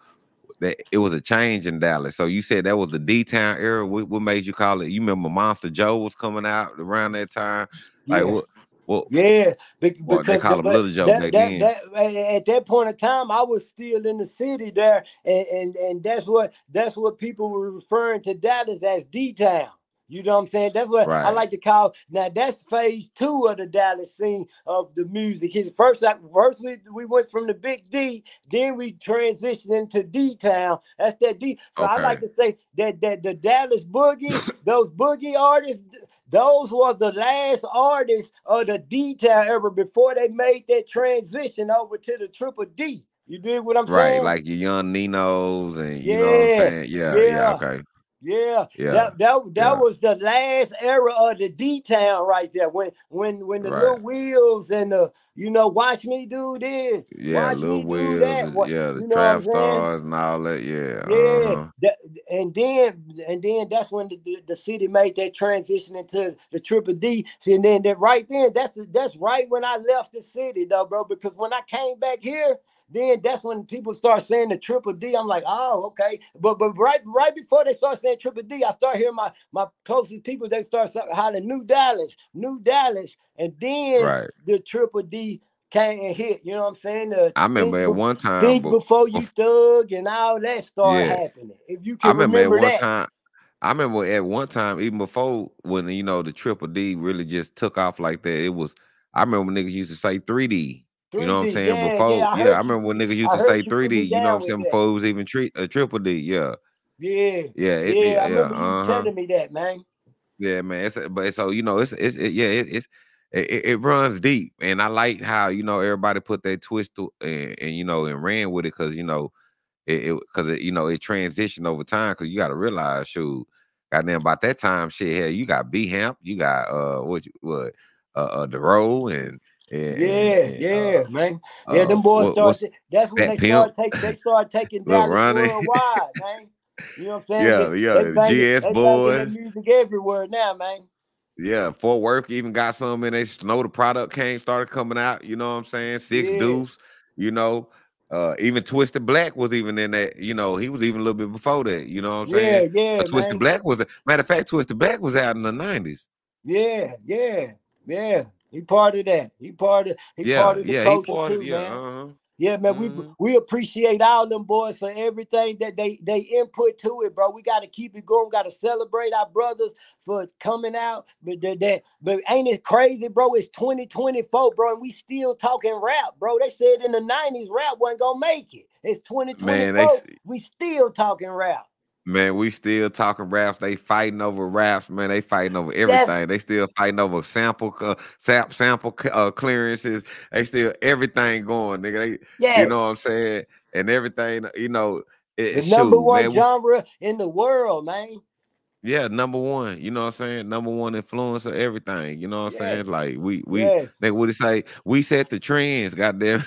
that it was a change in Dallas. So you said that was the D Town era. What, what, made you call it? You remember Monster Joe was coming out around that time? Like yes. what? Well, yeah, because they call him Little Joe that, back that, then. That, at that point in time, I was still in the city there, and, and and that's what that's what people were referring to Dallas as D Town. You know what I'm saying? That's what right. I like to call. Now that's phase two of the Dallas scene of the music. His first, first we, we went from the Big D, then we transitioned into D Town. That's that D. So okay. I like to say that that the Dallas boogie, those boogie artists, those were the last artists of the D Town ever before they made that transition over to the Triple D. You did what I'm right, saying? Right, like your young Ninos and you yeah, know what I'm saying? Yeah, yeah, yeah okay. Yeah, yeah. That that, that yeah. was the last era of the D town right there. When when when the right. little wheels and the you know, watch me do this. Yeah, watch little wheels. yeah, the you know trap stars and all that. Yeah. Yeah. Uh-huh. That, and then and then that's when the, the, the, city made that transition into the triple D. See, and then that right then, that's that's right when I left the city though, bro. Because when I came back here, then that's when people start saying the triple D. I'm like, oh, okay. But but right right before they start saying triple D, I start hearing my my closest people they start hollering New Dallas, New Dallas, and then right. the triple D came and hit. You know what I'm saying? The I remember at one time think before you thug and all that started yeah. happening. If you can I remember, remember at one time. I remember at one time, even before when you know the triple D really just took off like that, it was. I remember niggas used to say 3D. You know what I'm saying? Yeah, before, yeah, I, yeah, I remember when niggas used to say 3D. You know what I'm saying? Before it was even treat a triple D. Yeah, Yeah, Yeah, it, yeah. it- I yeah, remember you uh-huh. telling me that, man. Yeah, man. It's but so you know, it's it's it, yeah, it, it's it, it it runs deep, and I like how you know everybody put their twist to, and, and you know and ran with it because you know it because it, you know it transitioned over time because you got to realize, shoot, goddamn about that time, shit, hell, you got B Hamp, you got uh what you what uh, uh the road and, and Yeah, yeah, uh, man. Yeah, uh, them boys what- started. That's when Fat they started taking. They started taking Ronnie. worldwide, man. You know what I'm saying? Yeah, They- yeah, they banging- GS they boys. music everywhere now, man. Yeah, Fort Worth even got some in they Snow Tha Product came started coming out, you know what I'm saying? Six Yeah. Deuce, you know. Uh even Twisted Black was even in that, you know, he was even a little bit before that, you know what I'm Yeah, saying? yeah, But Twisted man. Black was a matter of fact, Twisted Black was out in the 90s. Yeah, yeah, yeah. He part of that. He part of. He yeah, part of the yeah, culture too, of, yeah, man. uh-huh. Yeah, man, Mhm. we we appreciate all them boys for everything that they they input to it, bro. We got to keep it going. We got to celebrate our brothers for coming out. But that, that but ain't it crazy, bro? It's 2024, bro, and we still talking rap, bro. They said in the 90s rap wasn't gonna make it. It's 2024. Man, they we still talking rap. Man, we still talking raps. They fighting over raps, man. They fighting over everything. They still fighting over sample, uh, sap, sample uh, clearances. They still everything going, nigga. They, Yes. You know what I'm saying? And everything, you know, it, the number shoot, one man, we- genre in the world, man. Yeah, number one. You know what I'm saying? Number one influence of everything. You know what I'm saying? Like we we Yes. they would say we set the trends. Goddamn.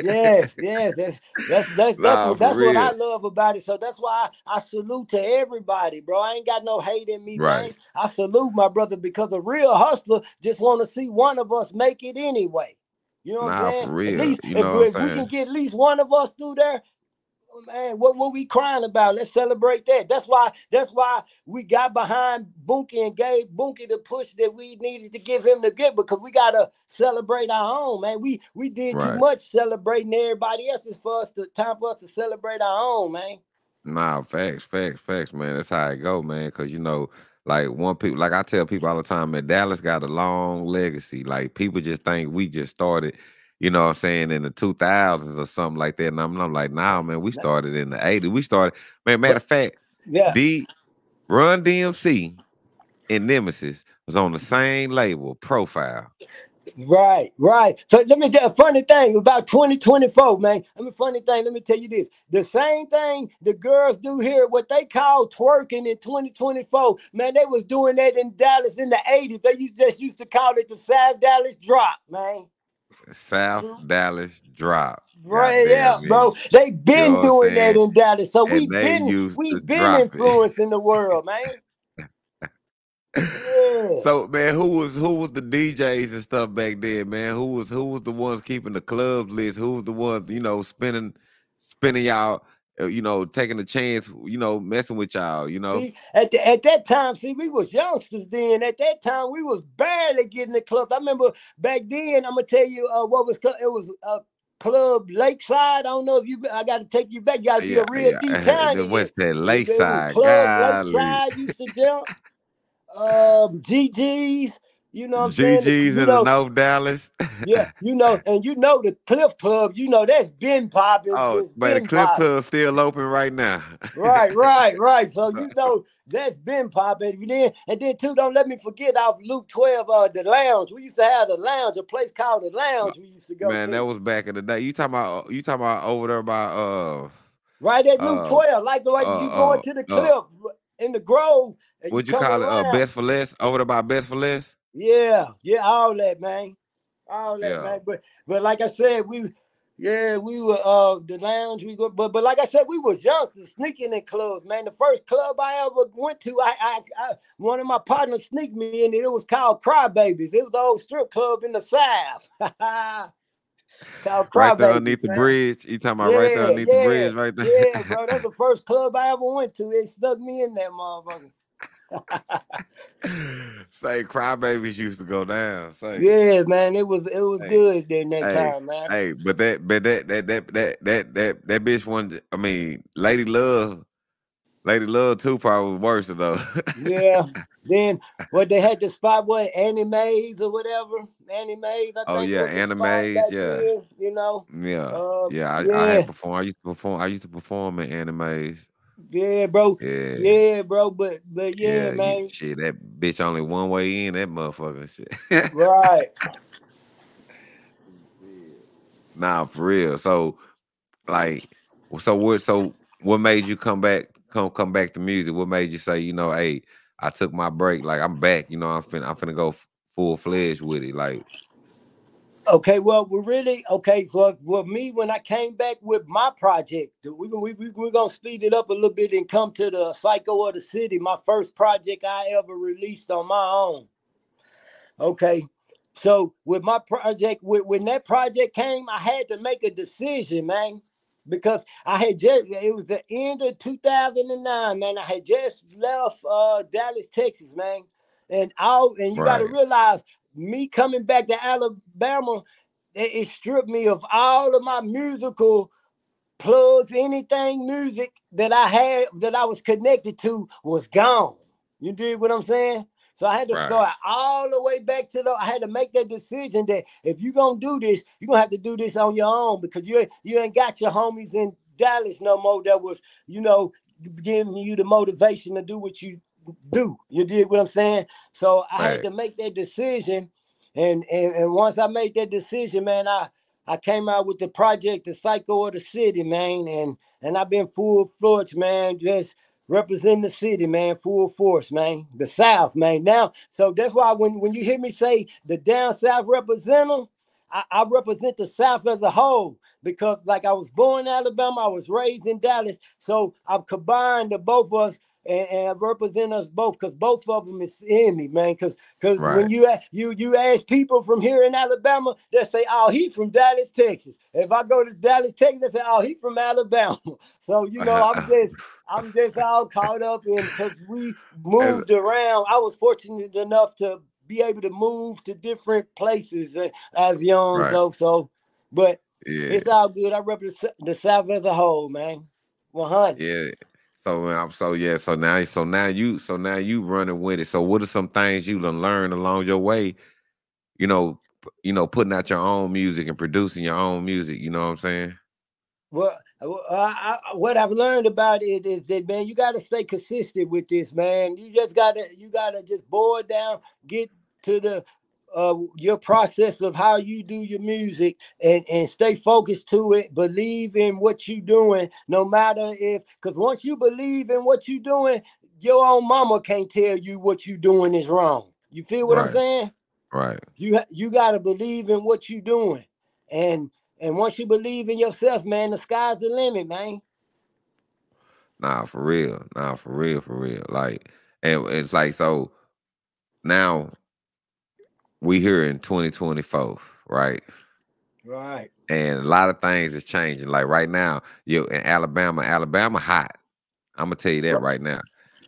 yes, yes, that's that's that's that's, Nah, what, that's what I love about it. So that's why I, I salute to everybody, bro. I ain't got no hate in me, man. Right. I salute my brother because a real hustler just want to see one of us make it anyway. You know what Nah, I'm saying? for real. At least You if, know if I'm we can get at least one of us through there. Man, what what we crying about? Let's celebrate that. That's why. That's why we got behind Boonkey and gave Boonkey the push that we needed to give him to get because we gotta celebrate our own, man. We we did too much celebrating everybody else. It's for us to time for us to celebrate our own, man. Nah, facts, facts, facts, man. That's how it go, man. Cause you know, like one people, like I tell people all the time, man, Dallas got a long legacy. Like people just think we just started, you know what I'm saying, in the 2000s or something like that. And I'm, I'm like, nah, man, we started in the 80s. We started, man, matter of fact, Yeah. D Run DMC and Nemesis was on the same label, profile. Right, right. So let me tell a funny thing about 2024, man. I mean, funny thing, let me tell you this. The same thing the girls do here, what they call twerking in 2024, man, they was doing that in Dallas in the 80s. They used, just used to call it the South Dallas drop, man. South Dallas drop. Right, yeah, man. bro. They been know doing that in Dallas. So we And they been we been it. influencing the world, man. Yeah. So man, who was who was the DJs and stuff back then, man? Who was who was the ones keeping the clubs list? Who was the ones you know spinning spinning y'all? Uh, You know, taking a chance. You know, messing with y'all. You know, See, at the, at that time, see, we was youngsters then. At that time, we was barely getting the club. I remember back then. I'm gonna tell you uh, what was it was a club Lakeside. I don't know if you. I got to take you back. You got to be a real deep. The to West get- that Lakeside, Club golly. Lakeside used to jump. Um, GG's. You know what I'm saying? GG's you in know, the North Dallas. yeah, you know, and you know the Cliff Club. You know that's been popping. oh, but the Cliff. Club still open right now. Right, right, right. So you know that's been popping. And then and then too, don't let me forget off Loop 12, uh the lounge. We used to have the lounge, a place called the lounge we used to go Man, to. that was back in the day. You talking about you talking about over there by uh right at Loop uh, 12, like the way uh, you going uh, to the uh, cliff in the grove. what you come call it? Uh. Best for Less? Over there by Best for Less? Yeah, yeah, all that, man. All that, Yeah. man. But but like I said, we yeah, we were uh the lounge, we go, but but like I said, we was youngsters sneaking in clubs, man. The first club I ever went to, I I, I one of my partners sneaked me in it. It was called Crybabies. It was the old strip club in the South. called Right there underneath the bridge. You talking about right there underneath yeah, the bridge right there? Yeah, bro, that's the first club I ever went to. They stuck me in that motherfucker. Say crybabies used to go down. Say Yeah, man, it was it was Hey, good during that hey, time, man. Hey, but that but that that that that that that that bitch one I mean, Lady Love, Lady Love too probably was worse though. Yeah. Then what they had the spot what animes or whatever. Animes, I think. Oh, yeah, Animes, yeah. then, you know. yeah. Um, Yeah, I, I yeah. had perform. I used to perform. I used to perform in animes. Yeah, bro. Yeah. Yeah, bro. But but yeah, you- man. shit, that bitch only one way in. That motherfucker shit. Right. Nah, for real. So, like, so what? So, what made you come back? Come come back to music? What made you say, you know, hey, I took my break. Like, I'm back. You know, I'm finna, I'm finna go full fledged with it. Like, Okay, well, we're really okay for for me when I came back with my project. We we we we're gonna speed it up a little bit and come to the Cyco of the City, my first project I ever released on my own. Okay, so with my project, with, when that project came, I had to make a decision, man, because I had just it was the end of 2009, man. I had just left uh Dallas, Texas, man, and all and you got to realize me coming back to Alabama, it, stripped me of all of my musical plugs, anything music that I had that I was connected to was gone. You did what I'm saying? So I had to Right. start all the way back to the. I had to make that decision that if you're gonna do this, you're gonna have to do this on your own because you you ain't got your homies in Dallas no more that was you know giving you the motivation to do what you do. You did what I'm saying? So I Right. had to make that decision, and, and and once I made that decision, man, I I came out with the project, the Cyco of the City, man, and and I've been full fledged, man, just representing the city, man, full force, man, the South, man. Now, so that's why when when you hear me say the down South representative. I, I represent the South as a whole because, like, I was born in Alabama, I was raised in Dallas, so I've combined the both of us and, and represent us both because both of them is in me, man. Because because when you you you ask people from here in Alabama, they say, "Oh, he from Dallas, Texas." If I go to Dallas, Texas, they say, "Oh, he from Alabama." So you know, I'm just I'm just all caught up in because we moved around. I was fortunate enough to be able to move to different places uh, as young Right. though. So, but yeah, it's all good. I represent the South as a whole, man. One hundred. yeah. So, um, so yeah. So now, so now you, so now you running with it. So, what are some things you done learned along your way? You know, you know, putting out your own music and producing your own music. You know what I'm saying? Well, uh, I, I, what I've learned about it is that man, you got to stay consistent with this, man. You just gotta, you gotta just boil down, get to the uh, your process of how you do your music, and and stay focused to it. Believe in what you're doing, no matter if, because once you believe in what you're doing, your own mama can't tell you what you're doing is wrong. You feel what I'm saying? Right. you ha- you got to believe in what you're doing and and once you believe in yourself man the sky's the limit man Nah, for real. Nah, for real, for real. Like, and it's like so. Now, we here in 2024, right? right and a lot of things is changing. Like right now, you in Alabama, Alabama hot. I'm gonna tell you that Right. right now.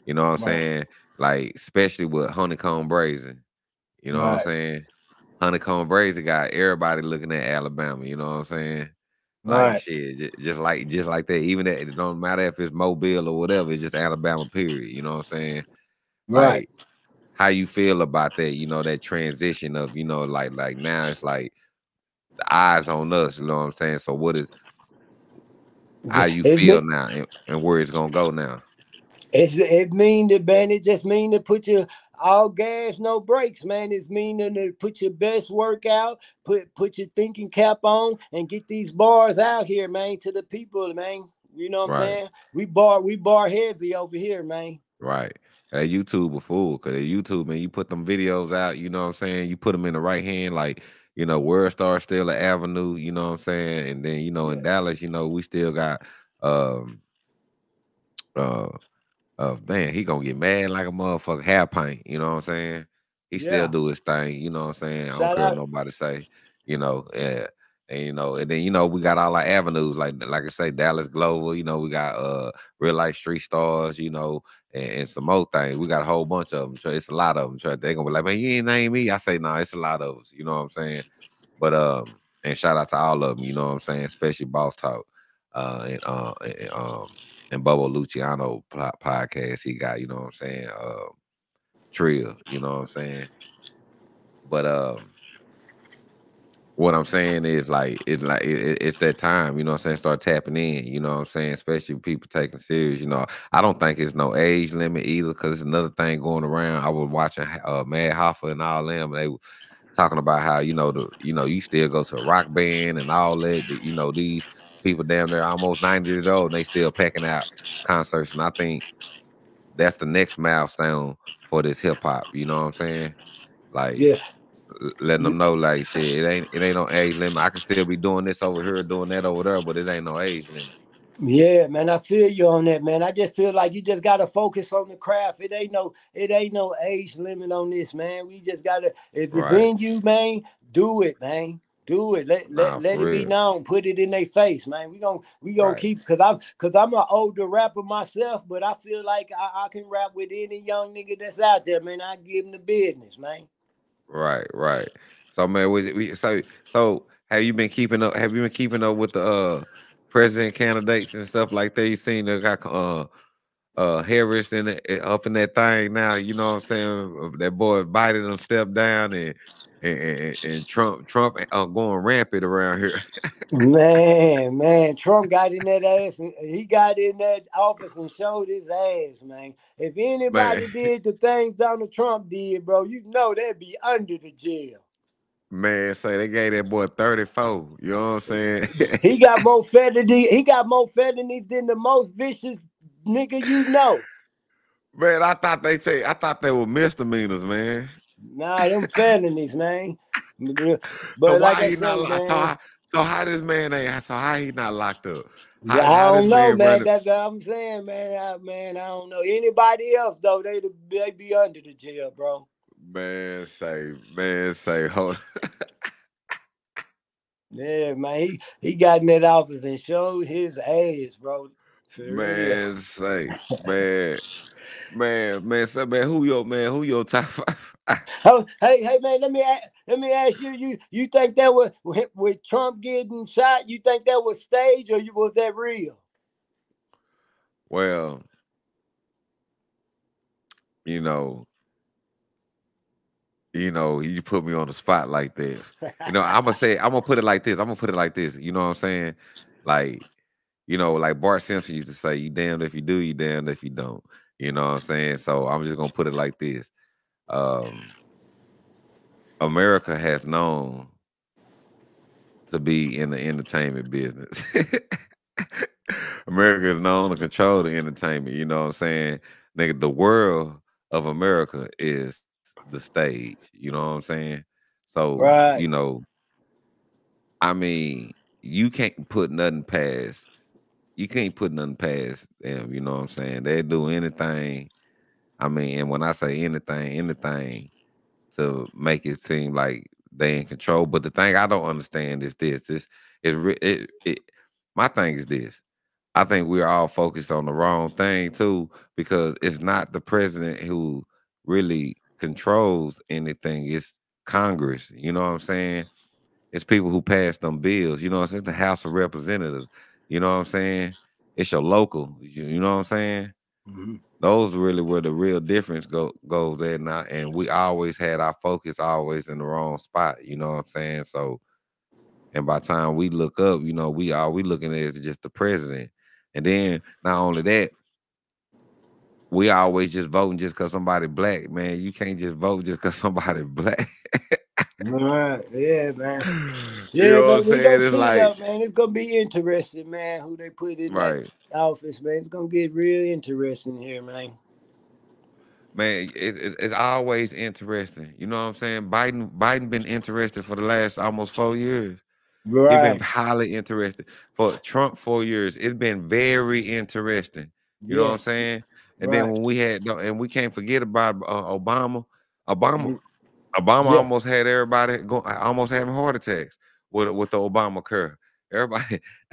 You know what I'm Right. saying? Like especially with Honeycomb Brazy. You know what I'm saying? Honeycomb Brazy got everybody looking at Alabama. You know what I'm saying? Like right shit, just, just like just like that. Even that it don't matter if it's Mobile or whatever. It's just Alabama. Period. You know what I'm saying? right Like, how you feel about that? You know that transition of you know like like now it's like the eyes on us. You know what I'm saying? So what is how you It's feel me- now and, and where it's gonna go now? it's it mean to man it just mean to put your all gas no brakes man it's meaning to put your best work out put put your thinking cap on and get these bars out here man to the people man you know what i'm saying we bar we bar heavy over here man Right. That YouTube a fool. Cause YouTube, man, you put them videos out, you know what I'm saying? You put them in the right hand, like, you know, World Star still an avenue, you know what I'm saying? And then, you know, in Yeah. Dallas, you know, we still got um uh uh man, he gonna get mad like a motherfucker half pint, you know what I'm saying? He Yeah. still do his thing, you know what I'm saying? I don't care out. what nobody say, you know, yeah. And you know, and then you know, we got all our avenues, like like I say, Dallas Global, you know, we got uh real life street stars, you know, and, and some more things. We got a whole bunch of them. It's a lot of them. They're gonna be like, man, you ain't name me. I say, no, nah, it's a lot of us. You know what I'm saying? But um, and shout out to all of them. You know what I'm saying? Especially Boss Talk, uh, and uh, and, um, and Bubba Luciano podcast. He got, you know what I'm saying? Uh, Trill. You know what I'm saying? But um, what I'm saying is like it's like it, it's that time, you know what I'm saying? Start tapping in, you know what I'm saying? Especially people taking serious, you know. I don't think it's no age limit either, because it's another thing going around. I was watching uh Math Hoffa and all them, they were talking about how you know the you know you still go to a rock band and all that. You know these people down there almost 90 years old and they still packing out concerts, and I think that's the next milestone for this hip hop. You know what I'm saying? Like Yeah. Letting them know like shit, it ain't it ain't no age limit. I can still be doing this over here, doing that over there, but it ain't no age limit. Yeah, man, I feel you on that, man. I just feel like you just gotta focus on the craft. It ain't no, it ain't no age limit on this, man. We just gotta, if it's Right. in you, man, do it, man. Do it. Let let, Nah, let for it be known. Put it in their face, man. We gon' we gonna Right. keep because I'm because I'm an older rapper myself, but I feel like I, I can rap with any young nigga that's out there, man. I give him the business, man. Right, right. So man, was it we so so have you been keeping up have you been keeping up with the uh president candidates and stuff like that? You seen they got uh uh Harris in it up in that thing now, you know what I'm saying? That boy Biden them step down and and, and, and Trump Trump uh, going rampant around here. Man, man, Trump got in that ass and he got in that office and showed his ass, man. If anybody Man. did the things Donald Trump did, bro, you know they'd be under the jail. Man, say they gave that boy 34. You know what I'm saying? He got more felony, he got more felonies than the most vicious nigga you know. man, I thought they say I thought they were misdemeanors, man. Nah, them felonies, man. But so like why I he say, not locked? man, So how, so how this man ain't so how he not locked up? How- I don't know, man man. running- That's what I'm saying, man. I, man, I don't know. Anybody else though, they they be under the jail, bro. Man, say, man, say, hold. Yeah, man. He he got in that office and showed his ass, bro. Man, say, man, man, man, say, man, who your man? Who your top five? Oh, hey, hey, man. Let me a- let me ask you. You you think that was with, with Trump getting shot? You think that was staged or you was that real? well, you know, you know, you put me on the spot like this. You know, I'm gonna say, I'm gonna put it like this. I'm gonna put it like this. You know what I'm saying? Like, you know, like Bart Simpson used to say, "You damned if you do, you damned if you don't." You know what I'm saying? So I'm just gonna put it like this. Um, America has known to be in the entertainment business. America is known to control the entertainment. You know what I'm saying? Nigga, the world of America is the stage. You know what I'm saying? So, Right. you know, I mean, you can't put nothing past. You can't put nothing past them. You know what I'm saying? They do anything. I mean, and when I say anything, anything to make it seem like they in control. But the thing I don't understand is this: this is re- it, it. My thing is this: I think we're all focused on the wrong thing too, because it's not the president who really controls anything. It's Congress. You know what I'm saying? It's people who pass them bills. You know what I'm saying? It's the House of Representatives. You know what I'm saying? It's your local. You, know what I'm saying? Mhm. those really where the real difference go goes there now and we always had our focus always in the wrong spot you know what i'm saying so and by the time we look up you know we are we looking at is just the president and then not only that we always just voting just because somebody black man you can't just vote just because somebody black Right. Yeah, man. you Yeah, know what i'm saying it's like that, man. It's gonna be interesting, man. Who they put in that right office, man. It's gonna get real interesting here, man. man, it, it- it's always interesting. You know what I'm saying? Biden, Biden been interested for the last almost four years. Right. It's been highly interesting. For Trump, four years. It's been very interesting. You know what I'm Yes. saying? And then when we had, and we can't forget about uh, Obama. Obama, Mhm. Obama Yeah. almost had everybody go, almost having heart attacks with with the Obama curve. Everybody,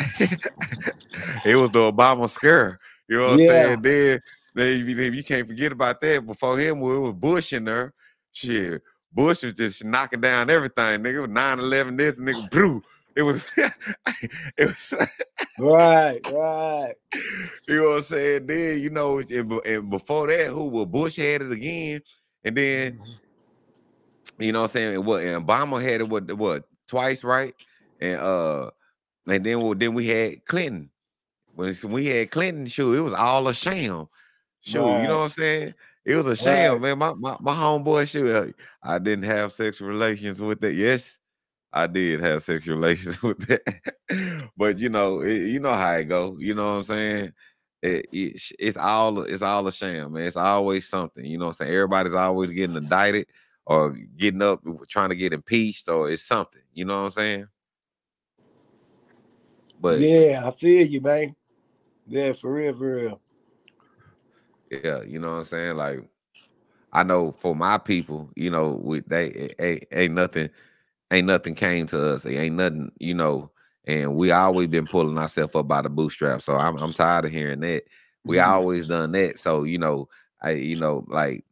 it was the Obama scare. You know what Yeah. I'm saying? Then, then you, you can't forget about that. Before him, well, it was Bush in there. Shit, Bush was just knocking down everything. Nigga, it was 9-11 this, nigga, brew. It was, it was, Right. Right. you know what I'm saying? Then, you know, and, and before that, who was Bush had it again, and then Mhm. You know what I'm saying? What and Obama had it what what twice, right? And uh, and then then we had Clinton. When we had Clinton, shoot, it was all a sham. Shoot, right. you know what I'm saying? It was a sham, man. My, my my homeboy, shoot, I didn't have sexual relations with that. Yes, I did have sexual relations with that. but you know, it, you know how it go. You know what I'm saying? It, it, it's all it's all a sham, man. It's always something. You know what I'm saying? Everybody's always getting indicted or getting up trying to get impeached or it's something. You know what I'm saying? But yeah, I feel you, man. Yeah, for real, for real. Yeah, you know what I'm saying? Like I know for my people, you know, with they ain't, ain't nothing, ain't nothing came to us. It ain't nothing, you know, and we always been pulling ourselves up by the bootstrap. So I'm I'm tired of hearing that. We always done that. So you know, I you know, like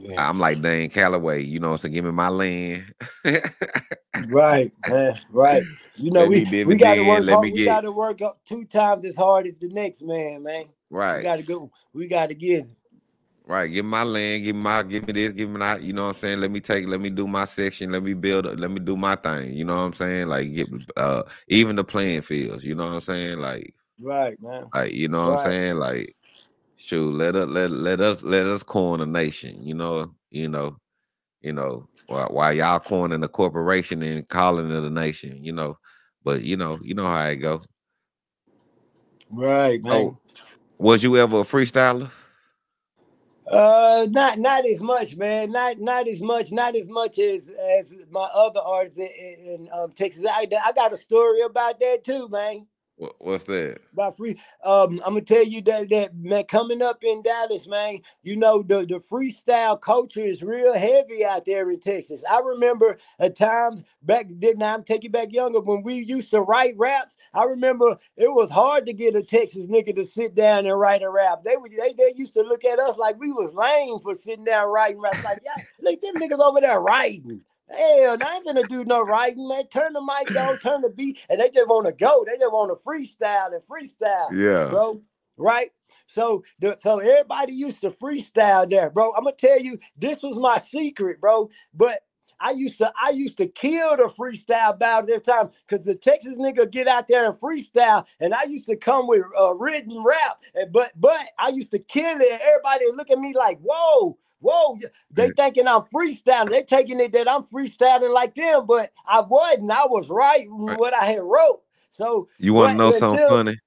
yeah. I'm like Dan Calloway, you know, so give me my land. right, man, right. You know, we, we gotta work hard, we get... gotta work up two times as hard as the next man, man. Right. We gotta go, we gotta get it. Right, give me my land, give me my, give me this, give me that. You know what I'm saying? Let me take, let me do my section, let me build, let me do my thing. You know what I'm saying? Like get, uh, even the playing fields. You know what I'm saying? Like, right, man. Like, you know what right. I'm saying? Like, shoot, let us let let us let us corn a nation. You know, you know, you know, while, while y'all corning the corporation and calling it a nation. You know, but you know, you know how it go. Right, man. Oh, was you ever a freestyler? Uh, not not as much, man. Not not as much. Not as much as as my other artists in, in um, Texas. I I got a story about that too, man. What's that? About free. Um, I'm gonna tell you that that man coming up in Dallas, man. You know the the freestyle culture is real heavy out there in Texas. I remember at times back. Now I'm taking back younger when we used to write raps. I remember it was hard to get a Texas nigga to sit down and write a rap. They would they, they used to look at us like we was lame for sitting down writing raps. Like yeah, look them niggas over there writing. Hell, I ain't gonna do no writing, man. Turn the mic on, turn the beat, and they just want to go. They just want to freestyle and freestyle. Yeah, bro. Right. So, the, so everybody used to freestyle there, bro. I'm gonna tell you, this was my secret, bro. But I used to, I used to kill the freestyle battle every time because the Texas nigga get out there and freestyle, and I used to come with a written rap, and but but I used to kill it. Everybody look at me like, whoa whoa, they thinking I'm freestyling. They taking it that I'm freestyling like them, but I wasn't. I was right what I had wrote. So you want to know until, something funny?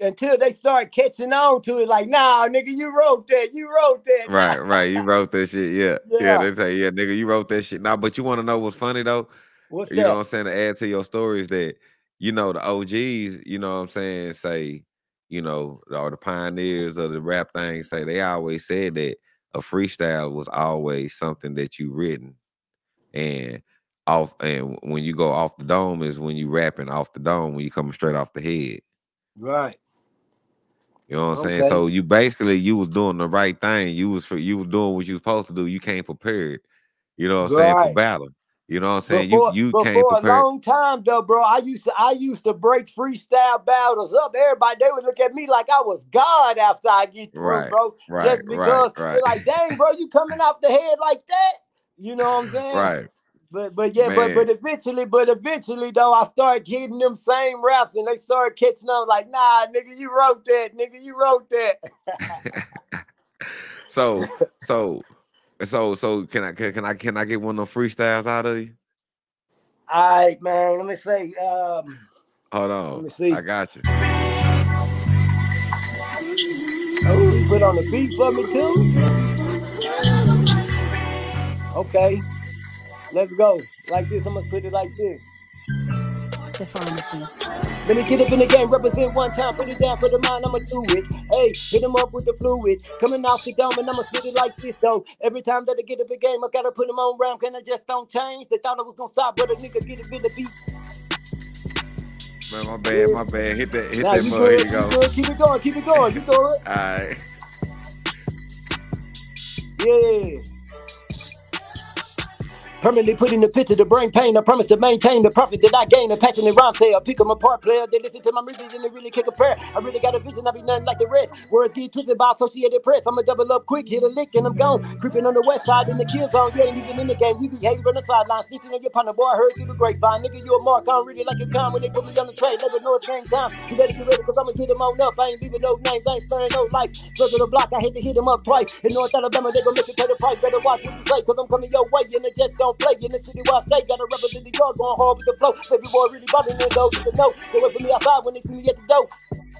Until they start catching on to it, like, nah, nigga, you wrote that. You wrote that. Right, right. You wrote that shit. Yeah. yeah. Yeah. They say, yeah, nigga, you wrote that shit. Now, but you want to know what's funny though? What's you that? know what I'm saying? To add to your stories that, you know, the OGs, you know what I'm saying, say, you know, or the pioneers of the rap thing say they always said that a freestyle was always something that you written and off and when you go off the dome is when you rapping off the dome when you coming straight off the head. Right. You know what i'm okay. saying so you basically you was doing the right thing. You was for you was doing what you was supposed to do. You came prepared. You know what i'm right. saying? For battle you know what I'm saying? Before, you you before came prepared. a long time though, bro. I used to I used to break freestyle battles up. Everybody they would look at me like I was God after I get through, right, bro. Right, Just because right, they're like, dang, bro, you coming off the head like that? You know what I'm saying? Right. But but yeah, Man. but but eventually, but eventually though, I started getting them same raps and they started catching up like, nah, nigga, you wrote that, nigga, you wrote that. so so so so can I can, can I can I get one of them freestyles out of you? All right, man. Let me see. Um, Hold on. Let me see. I got you. Oh, you put on the beat for me too. Okay, let's go. Like this. I'm gonna put it like this the pharmacy. Let me get up in the game, represent one time, put it down for the mind, I'ma do it. Hey, hit him up with the fluid, coming off the dome, and I'ma spit it like this. So every time that I get up a game, I gotta put him on round, can I just don't change? They thought I was gonna stop, but a nigga get a bit of beat. Man, my bad, my bad. Hit that, hit now, that mud. Here you go. Good. Keep it going, keep it going. You do it. All right. Yeah. Permanently put in the picture to bring pain. I promise to maintain the profit that I gain. A passionate rhyme say I pick them apart, player. They listen to my music and they really kick a prayer. I really got a vision, I be nothing like the rest. Words get twisted by Associated Press. I'ma double up quick, hit a lick and I'm gone. Creeping on the west side in the kill zone. You ain't even in the game. We behave on the sideline. Snitching on your partner, boy. I heard through the grapevine. Nigga, you a mark. I don't really like your con when they put me on the train. Never know it's game time. You better get ready, cause I'ma get them on up. I ain't leaving no names, I ain't sparing no life. Circle the block, I hate to hit them up twice. In North Alabama, they gon' make you pay the price. Better watch what you say, cause I'm coming your way. And they just don't play. In the city where I stay, got a represent the yard going hard with the flow. Baby boy really bothering them though, to the note. They wait for me outside when they see me at the door.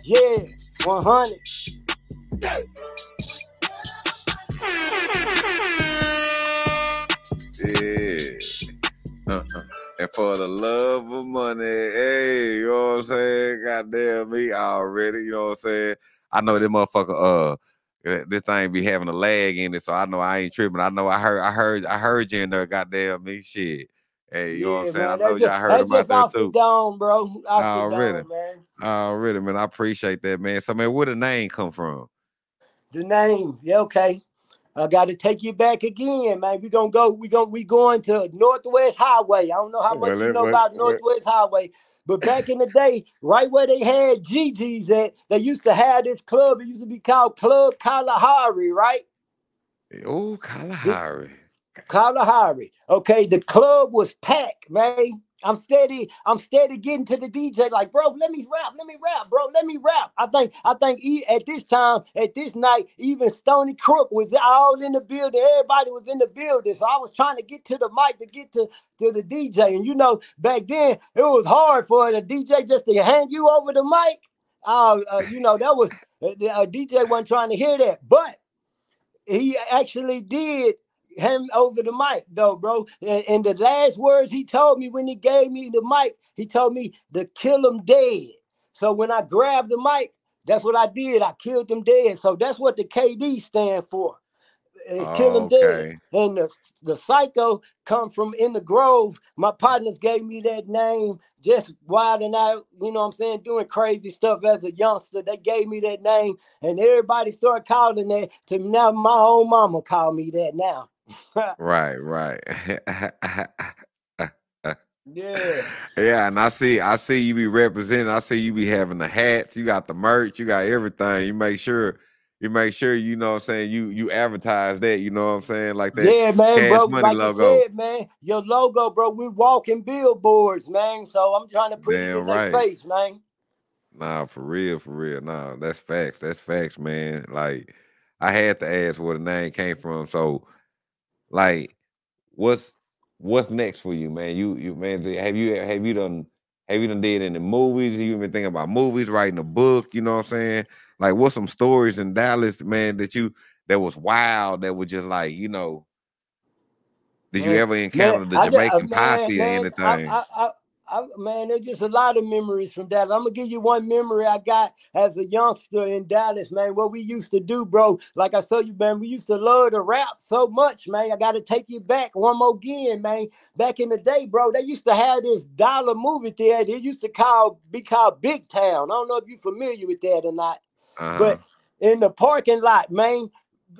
Yeah, 100. Yeah. And for the love of money, hey, you know what I'm saying? Goddamn me already, you know what I'm saying? I know this motherfucker, uh, Uh, this thing be having a lag in it, so I know I ain't tripping. I know I heard, I heard, I heard you in there, goddamn me, shit. Hey, you know what I'm saying? I know y'all heard about just that off too. the dome, bro. Off Already. dome, man. Already, man. I appreciate that, man. So, man, where the name come from? The name, yeah, okay. I got to take you back again, man. We gonna go. We gonna we going to Northwest Highway. I don't know how much Well, you know well, about well- Northwest Highway, but back in the day, right where they had GG's at, they used to have this club. It used to be called Club Kalahari, right? Oh, Kalahari. Kalahari. Okay, the club was packed, man. I'm steady. I'm steady getting to the DJ. Like, bro, let me rap. Let me rap, bro. Let me rap. I think. I think at this time, at this night, even Stony Crook was all in the building. Everybody was in the building. So I was trying to get to the mic to get to to the DJ. And you know, back then it was hard for the DJ just to hand you over the mic. Uh, uh you know, that was uh, the uh, DJ wasn't trying to hear that, but he actually did hand over the mic though, bro. And, and the last words he told me when he gave me the mic, he told me to kill him dead. So when I grabbed the mic, that's what I did. I killed him dead. So that's what the KD stand for. Uh, kill him dead. And the, the psycho come from in the grove. My partners gave me that name just wilding out, you know what I'm saying, doing crazy stuff as a youngster. They gave me that name, and everybody started calling that to. Now my own mama called me that now. Right, right. Yeah. yeah, and I see, I see you be representing. I see you be having the hats. You got the merch. You got everything. You make sure, you make sure. You know what I'm saying. You you advertise that. You know what I'm saying, like that. Yeah, man, bro. Like logo. you said, man, your logo, bro. We walking billboards, man. So I'm trying to put it in their face, man. Nah, for real, for real. Nah, that's facts. That's facts, man. Like, I had to ask where the name came from. So, like, what's what's next for you, man? You you man, have you have you done have you done did any movies? You even thinking about movies, writing a book? You know what I'm saying? Like, what's some stories in Dallas, man, that you that was wild, that was just like, you know, did you ever encounter the I did- uh, Jamaican man, posse or man, anything? I, I, I, man, there's just a lot of memories from Dallas. I'm gonna give you one memory I got as a youngster in Dallas, man. What we used to do, bro. Like I told you, man, we used to love to rap so much, man. I got to take you back one more again, man. Back in the day, bro, they used to have this dollar movie theater. It used to call be called Big Town. I don't know if you're familiar with that or not uh-huh. but in the parking lot, man,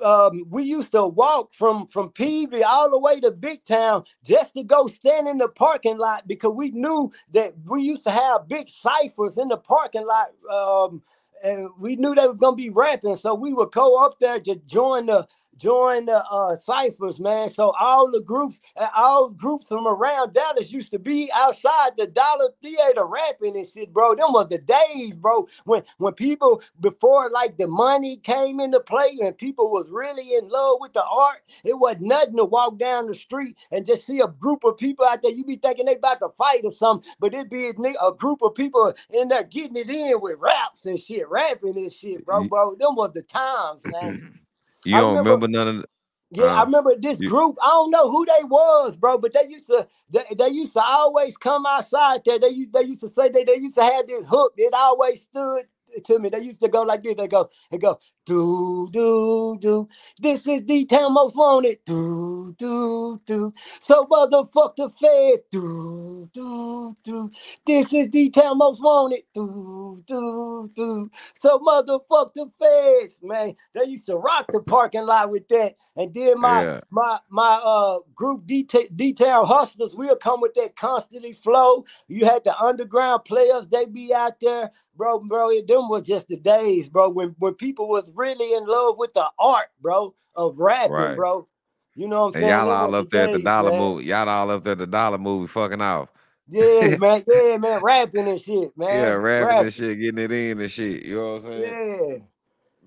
um, we used to walk from from Peavy all the way to Big Town just to go stand in the parking lot because we knew that we used to have big ciphers in the parking lot. Um, and we knew they was gonna be rapping, so we would go up there to join the join the uh ciphers, man. So all the groups, uh, all groups from around Dallas used to be outside the Dollar Theater rapping and shit, bro. Them was the days, bro, when when people before like the money came into play and people was really in love with the art. It was nothing to walk down the street and just see a group of people out there. You be thinking they about to fight or something, but it'd be a, group of people in there getting it in with raps and shit, rapping and shit, bro, bro. Them was the times, man. you I don't remember- remember none of the Yeah, I Uh, remember this you- group. I don't know who they was, bro, but they used to they, they used to always come outside there. They used they used to say that they used to have this hook that always stood to me. They used to go like this. They go, they go, do do do. This is the town most wanted. Do do do. So motherfuck the Fed. Do do do. This is the town most wanted. Do do do. So motherfuck the Feds, man. They used to rock the parking lot with that. And then my Yeah. my my uh group detail detail hustlers we'll come with that constantly flow. You had the underground players, they be out there, bro, bro. It, them was just the days, bro, when when people was really in love with the art, bro, of rapping, Right. bro. You know what I'm And saying? y'all all up there at the dollar man. movie. Y'all all up there at the dollar movie fucking off. Yeah, man. Yeah, man. Rapping and shit, man. yeah, rapping Rapping. and shit, getting it in and shit. You know what I'm saying? Yeah.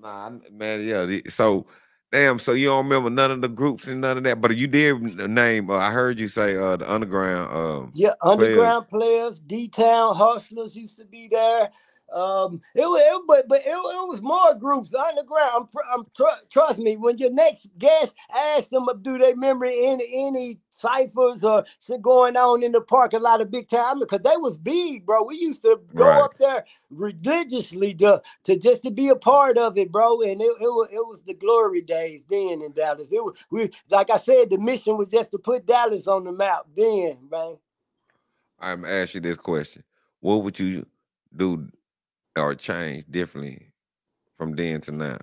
Nah, man, yeah. So, damn. So you don't remember none of the groups and none of that, but you did name. Uh, I heard you say uh the underground. Um, Yeah, underground players, D Town hustlers used to be there. Um, it was, it, but but it, it was more groups underground. I'm, I'm tr- trust me. When your next guest asks them, do they remember any any ciphers or shit going on in the parking lot of Big Town Because they was big, bro. We used to go Right. up there religiously to, to just to be a part of it, bro. And it, it was it was the glory days then in Dallas. It was we like I said, the mission was just to put Dallas on the map then, man. I'm gonna ask you this question: What would you do or change differently from then to now?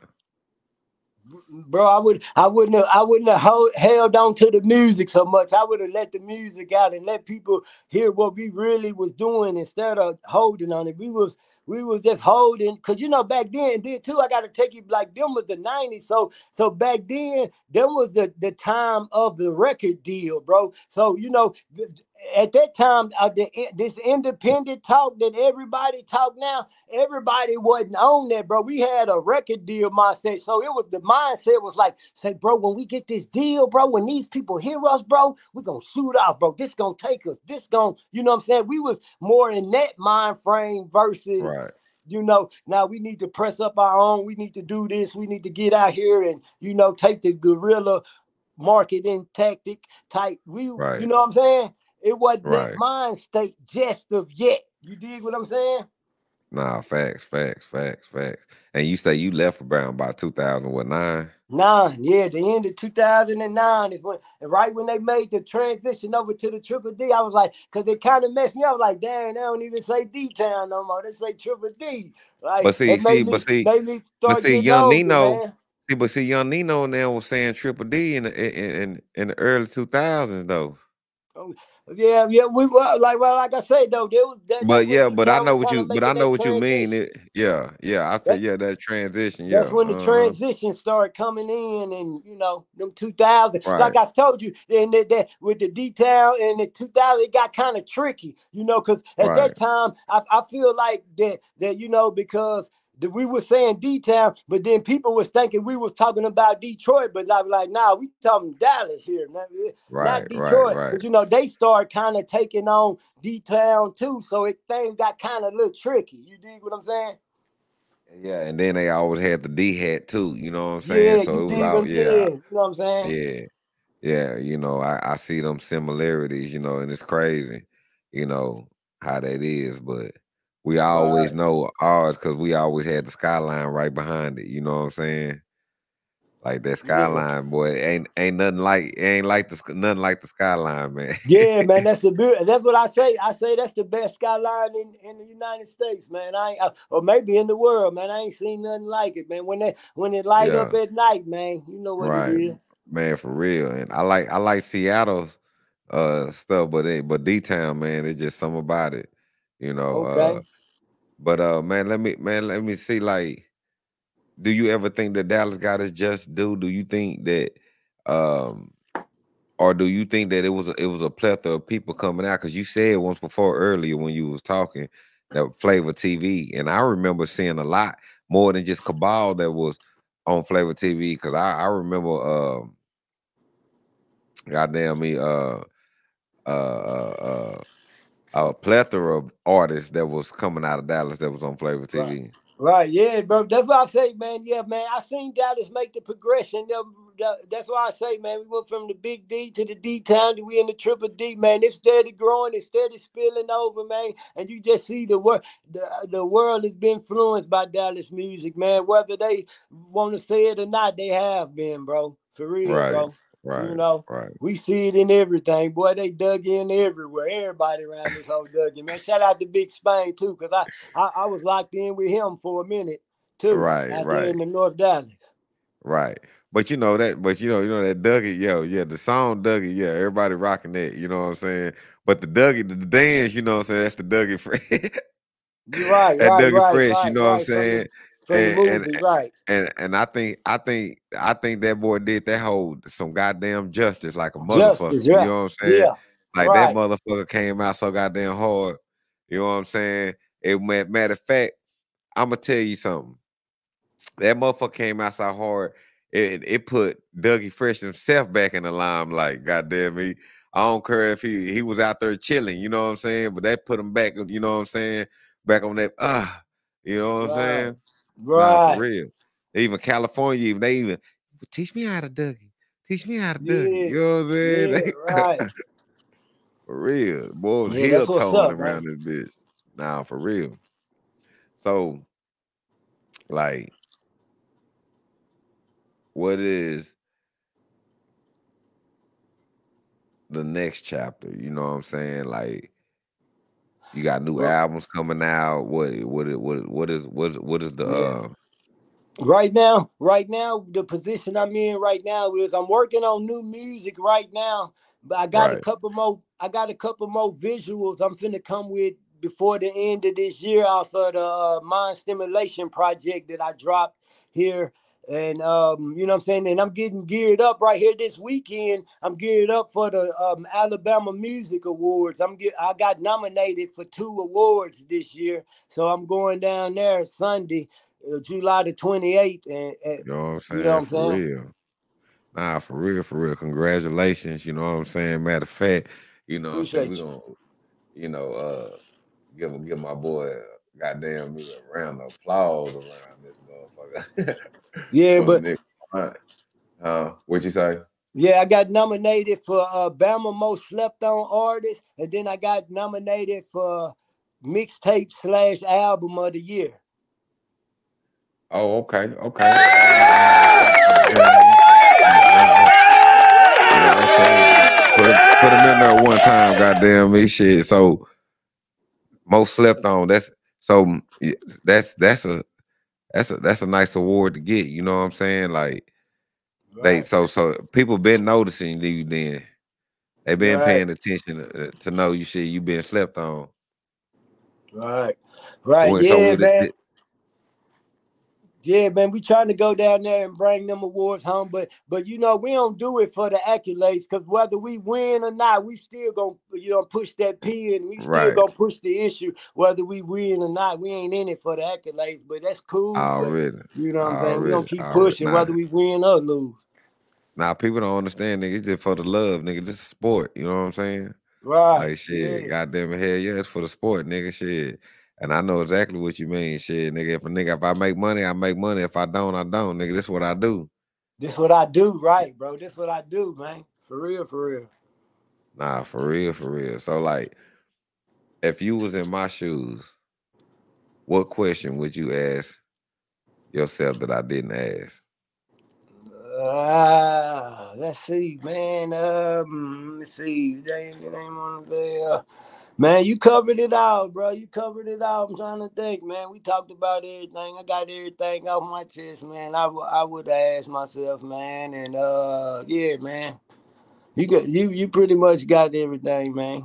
bro. I would, I wouldn't, have, I wouldn't have hold, held on to the music so much. I would have let the music out and let people hear what we really was doing instead of holding on it. We was, we was just holding, cause you know back then, then too, I got to take you like them was the '90s. So, so back then, them was the the time of the record deal, bro. So you know. At that time, uh, the, this independent talk that everybody talk now, everybody wasn't on that, bro. We had a record deal mindset. So it was the mindset was like, say, bro, when we get this deal, bro, when these people hear us, bro, we're gonna shoot off, bro. This gonna take us. This gonna, you know what I'm saying? We was more in that mind frame versus Right. you know, now we need to press up our own. We need to do this. We need to get out here and, you know, take the guerrilla marketing tactic type. We, Right. you know what I'm saying? It wasn't Right. that mind state just of yet. You dig what I'm saying? Nah, facts, facts, facts, facts. And you say you left Brown by 2009. Nine, yeah, the end of 2009 is when, right when they made the transition over to the Triple D, I was like, because they kind of messed me up. I was like, dang, they don't even say D Town no more. They say Triple D. Like, But see- see, me, but see- start see, Young older, Nino- man. See, but see, young Nino now was saying Triple D in the in in, in the early 2000s though. Yeah, yeah, we were like well, like I said though, there was that. But yeah, but I know what you but I know what you mean. It, yeah, yeah, I feel yeah that transition. Yeah, That's when the uh-huh. transition started coming in, and you know, them 2000. Right. Like I told you, and that, that with the detail in the 2000, it got kind of tricky, you know, because at Right. that time, I, I feel like that that you know because. That we were saying D-Town, but then people was thinking we was talking about Detroit, but like, like nah, we talking Dallas here, eh, not, not right, Detroit. right, right. you know, they started kind of taking on D-Town too, so it things got kind of a little tricky. You dig what I'm saying? Yeah, and then they always had the D hat too. You know what I'm saying? Yeah, so you it was out. Yeah? You know what I'm saying? yeah, yeah. You know, I I see them similarities. You know, and it's crazy. You know how that is, but we always Right. know ours because we always had the skyline right behind it. You know what I'm saying? Like that skyline, boy, ain't ain't nothing like ain't like the nothing like the skyline, man. Yeah, man, that's the beauty. That's what I say. I say that's the best skyline in, in the United States, man. I uh, or maybe in the world, man. I ain't seen nothing like it, man. When they when it light up at night, man, you know what Right. it is. man, for real. And I like I like Seattle's uh stuff, but it but D Town, man, it's just something about it, you know. Okay. Uh but uh man, let me man, let me see like do you ever think that Dallas got us just due? Do you think that um or do you think that it was a, it was a plethora of people coming out? Because you said once before earlier when you was talking that Flavor TV, and I remember seeing a lot more than just Cabal that was on Flavor TV. Because I, I remember, um, goddamn me, uh, uh, uh, uh, a plethora of artists that was coming out of Dallas that was on Flavor TV. Right, yeah, bro. That's why I say, man. Yeah, man. I seen Dallas make the progression. That's why I say, man. We went from the big D to the D town. We in the triple D, man. It's steady growing. It's steady spilling over, man. And you just see the world. The, the world has been influenced by Dallas music, man. Whether they want to say it or not, they have been, bro. For real, right. bro. Right. You know, right. We see it in everything. Boy, they dug in everywhere. Everybody around this whole dug in. Man, shout out to Big Spain too, because I, I, I was locked in with him for a minute too. Right, out right. there in the North Dallas. Right. But you know that, but you know, you know that Dougie, yo, yeah, the song Dougie, yeah, everybody rocking that, you know what I'm saying? But the Dougie, the, the dance, you know what I'm saying? That's the Dougie Fresh. You're right, that right, Dougie right, Fresh, right, you know right, what I'm saying? And- the and- right. And and I think I think I think that boy did that whole some goddamn justice like a Justice, motherfucker. yeah, You know what I'm saying? Yeah, Like right. that motherfucker came out so goddamn hard. You know what I'm saying? It matter of fact, I'm gonna tell you something. That motherfucker came out so hard. It it put Dougie Fresh himself back in the limelight. Goddamn me. I don't care if he he was out there chilling. You know what I'm saying? But that put him back. You know what I'm saying? Back on that. Ah. you know what I'm Right. Nah, for real. Even California, even they even teach me how to Dougie. Teach me how to Dougie. Yeah, You know what I'm saying? yeah, right. for real. Boy Yeah, heel that's what's toning up, around this bitch. Nah, for real. So, like, what is the next chapter? You know what I'm saying? Like, you got new Well- albums coming out. What what is- what what is what what is the Yeah. uh Right now, right now, the position I'm in right now is I'm working on new music right now, but I got a couple more. I got a couple more visuals I'm finna come with before the end of this year off of the uh, mind stimulation project that I dropped here. And um, you know what I'm saying? And I'm getting geared up right here this weekend. I'm geared up for the um, Alabama Music Awards. I'm get I got nominated for two awards this year. So I'm going down there Sunday, uh, July the 28th. And, and You know what I'm saying? You know what I'm for saying? real. Nah, for real, for real. Congratulations. You know what I'm saying? Matter of fact, you know what I'm saying? We're gonna, you know, uh give give my boy a goddamn me a round of applause around this motherfucker. yeah, but uh what you say? yeah, I got nominated for uh, Bama Most Slept On Artist, and then I got nominated for mixtape slash album of the year. Oh, okay, okay. You know what I'm saying? Put, him- put him in there one time, goddamn me shit. So most slept on. That's so that's that's a that's a that's a nice award to get. You know what I'm saying? Like they so so people been noticing you then. They been Right. paying attention to, to know you shit. You been slept on. Right, right, When- yeah, it- man. it- Yeah, man, we trying to go down there and bring them awards home, but but you know we don't do it for the accolades because whether we win or not, we still gonna you know push that pin. we still Right. gonna push the issue whether we win or not. We ain't in it for the accolades, but that's cool. but already. you know what I'm saying? We gonna keep already. pushing Nah. whether we win or lose. Now people don't understand, nigga. It's just for the love, nigga. This is sport. You know what I'm saying? Right. Like shit, yeah. goddamn it, hell yeah, it's for the sport, nigga. Shit. And I know exactly what you mean, shit, nigga. If a nigga, if I make money, I make money. If I don't, I don't, nigga. This what I do. This what I do, right, bro. This what I do, man. For real, for real. Nah, for real, for real. So like, if you was in my shoes, what question would you ask yourself that I didn't ask? Ah, let's see, man. Um, let's see. Damn, it ain't on there. Man, you covered it all, bro. You covered it all. I'm trying to think, man. We talked about everything. I got everything off my chest, man. I, w- I would ask myself, man, and uh, yeah, man. You got you you pretty much got everything, man.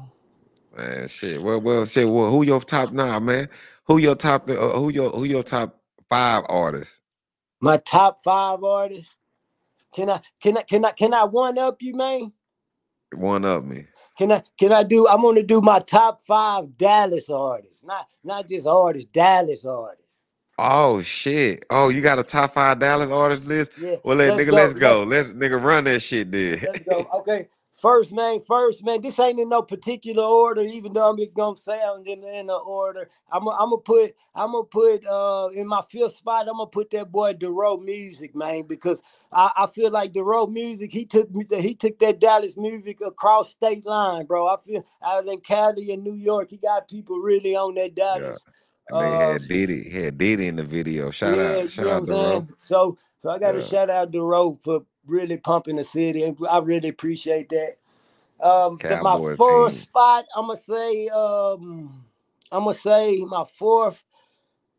Man, shit. Well, well, shit. Well, who your top now, man? Who your top? Uh, who your who your top five artists? My top five artists. Can I can I can I can I one up you, man? One up me. Can I can I do I'm gonna do my top five Dallas artists, not not just artists, Dallas artists. Oh shit! Oh, you got a top five Dallas artists list? Yeah. Well, let let's nigga, go, let's go. Let's nigga run that shit, dude. Let's go. Okay. First, man, first, man. This ain't in no particular order, even though I'm just gonna sound in, in the order. I'm gonna put, I'm gonna put uh in my fifth spot. I'm gonna put that boy Dorrough music, man, because I, I feel like Dorrough music. He took me, he took that Dallas music across state line, bro. I feel out in Cali and New York, he got people really on that Dallas. Yeah. They uh, had Diddy, had Diddy in the video. Shout yeah, out, shout out Dorrough. So, so I got to yeah. shout out Dorrough for really pumping the city, and I really appreciate that. Um, my fourth team. spot, I'm gonna say, um, I'm gonna say my fourth.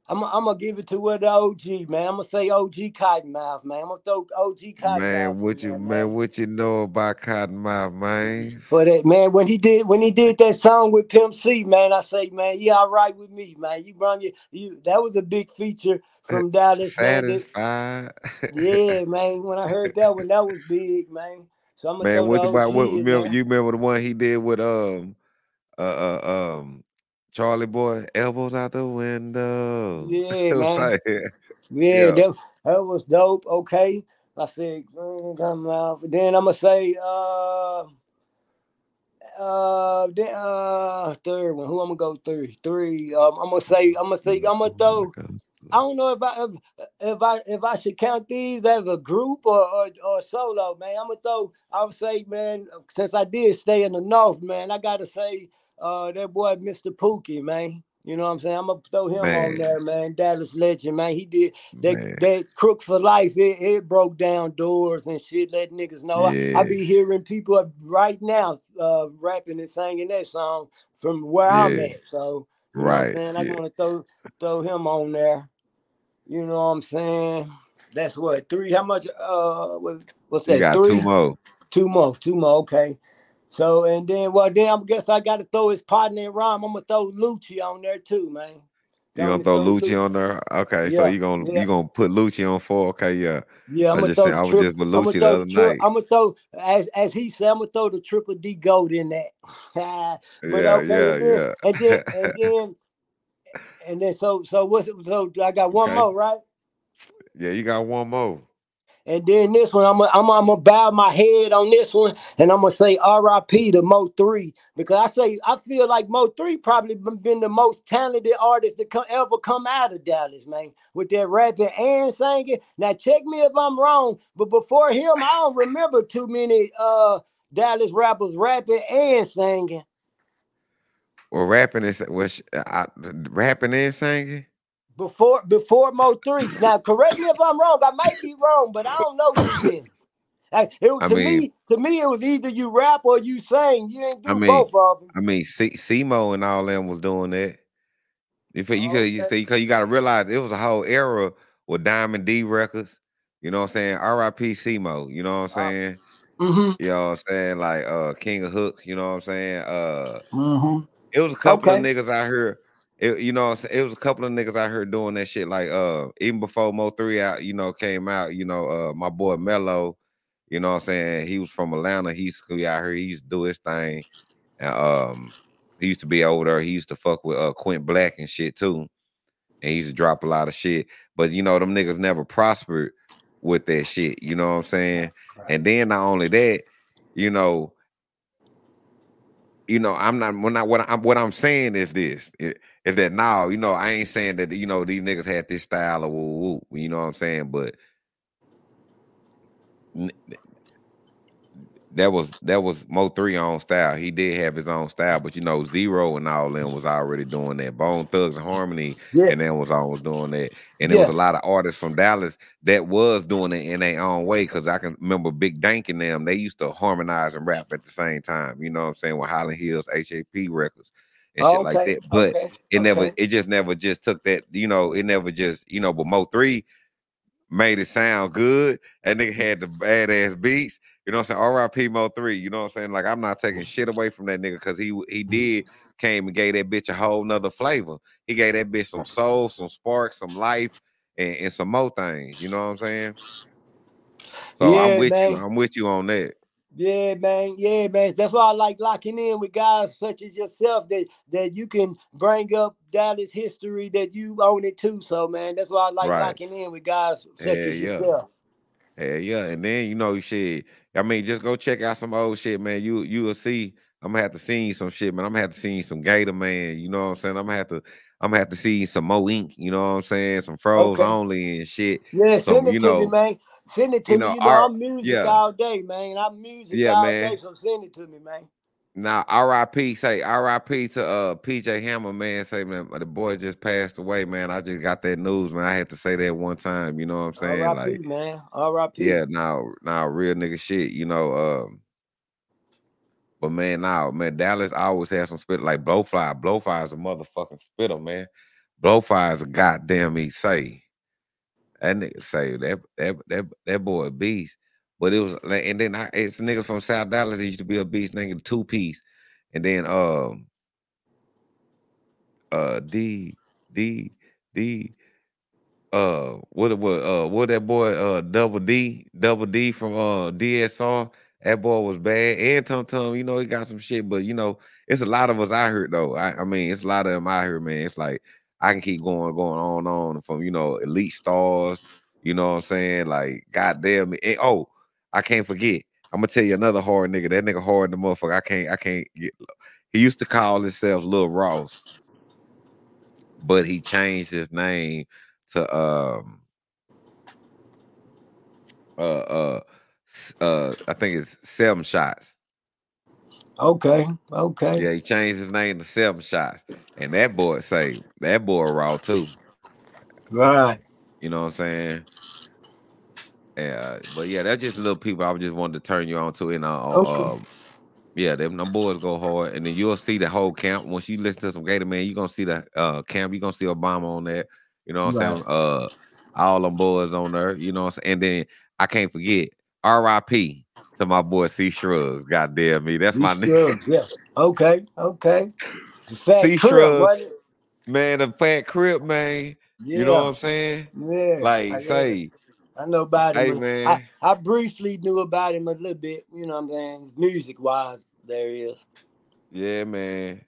I'm, I'm gonna give it to what the OG man. I'm gonna say OG Cottonmouth man. I'm gonna throw OG Cottonmouth. Man, what you man, man, what you know about Cottonmouth man? For that man, when he did when he did that song with Pimp C, man, I say, man, yeah, all right with me, man. You run your you that was a big feature from Dallas. Satisfied. yeah, man. When I heard that one, that was big, man. So I'm gonna man, what about what man. you remember the one he did with um uh, uh um Charlie Boy elbows out the window. Yeah, man. yeah, yeah. That, that was dope. Okay. I said, come out. Then I'm gonna say uh uh, then, uh, third one. Who I'm gonna go three? Three. Um, I'm gonna say. I'm gonna say. I'm gonna throw. I don't know if I if, if I if I should count these as a group or or, or solo, man. I'm gonna throw. I would say, man, since I did stay in the north, man, I gotta say, uh, that boy, Mr. Pookie, man. You know what I'm saying? I'm gonna throw him man. on there, man. Dallas legend, man. He did that man. that crook for life. It, it broke down doors and shit. Let niggas know. Yeah. I, I, be hearing people right now uh, rapping and singing that song from where yeah. I'm at. So right, I'm, I'm gonna throw throw him on there. You know what I'm saying? That's what three. How much? Uh, what, what's that? You got three? two more. Two more. Two more. Okay. So and then well then I guess I got to throw his partner in rhyme. I'm gonna throw Lucci on there too, man. You gonna throw Lucci on there? Okay, yeah, so you gonna yeah. you gonna put Lucci on four? Okay, yeah. Yeah, I'm I gonna throw. Saying, I was just with Lucci the other tri- night. I'm gonna throw as as he said. I'm gonna throw the triple D gold in that. but yeah, okay, yeah, and then, yeah. And then and then and then so so what's it? So I got one okay. more, right? Yeah, you got one more. And then this one, I'm gonna I'm, I'm bow my head on this one, and I'm gonna say R.I.P. to Mo three because I say I feel like Mo three probably been the most talented artist that come, ever come out of Dallas, man, with that rapping and singing. Now check me if I'm wrong, but before him, I don't remember too many uh Dallas rappers rapping and singing. Well, rapping is was uh, rapping and singing before before Mo three. Now, correct me if I'm wrong. I might be wrong, but I don't know you Like, it was, to mean, me, to me, it was either you rap or you sing. You ain't do I mean, both of them. I mean, C- CMO and all them was doing that. If you could, you say, you got to realize it was a whole era with Diamond D records. You know what I'm saying? R.I.P. CMO. You know what I'm uh, saying? Uh, mm-hmm. You know what I'm saying? Like uh King of Hooks. You know what I'm saying? Uh, mm-hmm. it was a couple okay. of niggas out here it, you know, it was a couple of niggas I heard doing that shit. Like, uh, even before Mo three out, you know, came out. You know, uh, my boy Mello, you know, what I'm saying he was from Atlanta. He used to be out here. He used to do his thing. And, um, he used to be over there. He used to fuck with uh Quint Black and shit too. And he used to drop a lot of shit. But you know, them niggas never prospered with that shit. You know what I'm saying? And then not only that, you know, you know, I'm not when I what I'm what I'm saying is this is that now, you know, I ain't saying that you know these niggas had this style of woo woo, you know what I'm saying, but that was that was Mo three on style. He did have his own style, but you know, Z-Ro and all them was already doing that. Bone Thugs and Harmony, yeah. and then was always doing that. And there yeah. was a lot of artists from Dallas that was doing it in their own way. Cause I can remember Big Dank and them, they used to harmonize and rap at the same time. You know what I'm saying? With Highland Hills, HAP records and shit like that. But okay. it okay. never, it just never just took that, you know, it never just, you know, but Mo three made it sound good. And nigga had the badass beats. You know what I'm saying? RIP Mo 3. You know what I'm saying? Like I'm not taking shit away from that nigga because he he did came and gave that bitch a whole nother flavor. He gave that bitch some soul, some spark, some life, and, and some more things. You know what I'm saying? So yeah, I'm with man. you. I'm with you on that. Yeah, man. Yeah, man. That's why I like locking in with guys such as yourself that that you can bring up Dallas history that you own it too. So, man, that's why I like right. locking in with guys such yeah, as yourself. Yeah, yeah, and then you know shit. I mean, just go check out some old shit, man. You you will see. I'm gonna have to see some shit, man. I'm gonna have to see some Gator, man. You know what I'm saying? I'm gonna have to. I'm gonna have to see some Mo Ink. You know what I'm saying? Some froze Okay. only and shit. Yeah, Some, send it you to know, me, man. Send it to you me. know, You know, I'm music yeah. all day, man. I'm music Yeah, all man. day, so send it to me, man. Now, R.I.P. Say R.I.P. to uh PJ Hammer, man. Say man, the boy just passed away, man. I just got that news, man. I had to say that one time. You know what I'm saying? R.I.P. Like, man. R.I.P. yeah, now, now, real nigga shit. You know, um. But man, now, man, Dallas always has some spit like Blowfly. Blowfly is a motherfucking spitter, man. Blowfly is a goddamn he say. That nigga say that that that that boy beast. But it was like, and then I, it's niggas from South Dallas that used to be a beast, nigga, two piece, and then um uh D D D uh what was uh what that boy uh double D double D from uh DSR that boy was bad. And Tum Tum you know he got some shit but you know it's a lot of us out here though. I, I mean it's a lot of them out here man. It's like I can keep going going on and on from you know elite stars you know what I'm saying? Like goddamn and, oh I can't forget I'm gonna tell you another hard nigga that nigga hard the motherfucker I can't I can't get he used to call himself Lil Ross but he changed his name to um uh uh uh I think it's seven shots. Okay. Okay. Yeah, he changed his name to seven shots. And that boy say that boy raw too. Right. You know what I'm saying? Yeah, but yeah, that's just little people I just wanted to turn you on to. And uh, Okay. um, yeah, them, them boys go hard, and then you'll see the whole camp. Once you listen to some Gator Man, you're gonna see the uh camp. You're gonna see Obama on there. You know what I'm saying? Uh, all them boys on there. You know what I'm saying? And then I can't forget R.I.P. to my boy C Shrugs. God damn me, that's my These nigga. Yeah. Okay. Okay. The Fat See, Shrug. Man, the fat crip man. Yeah. You know what I'm saying? Yeah. Like, say, I know about him. hey, I, man. I briefly knew about him a little bit. You know what I'm saying? Music wise, there he is. yeah, man.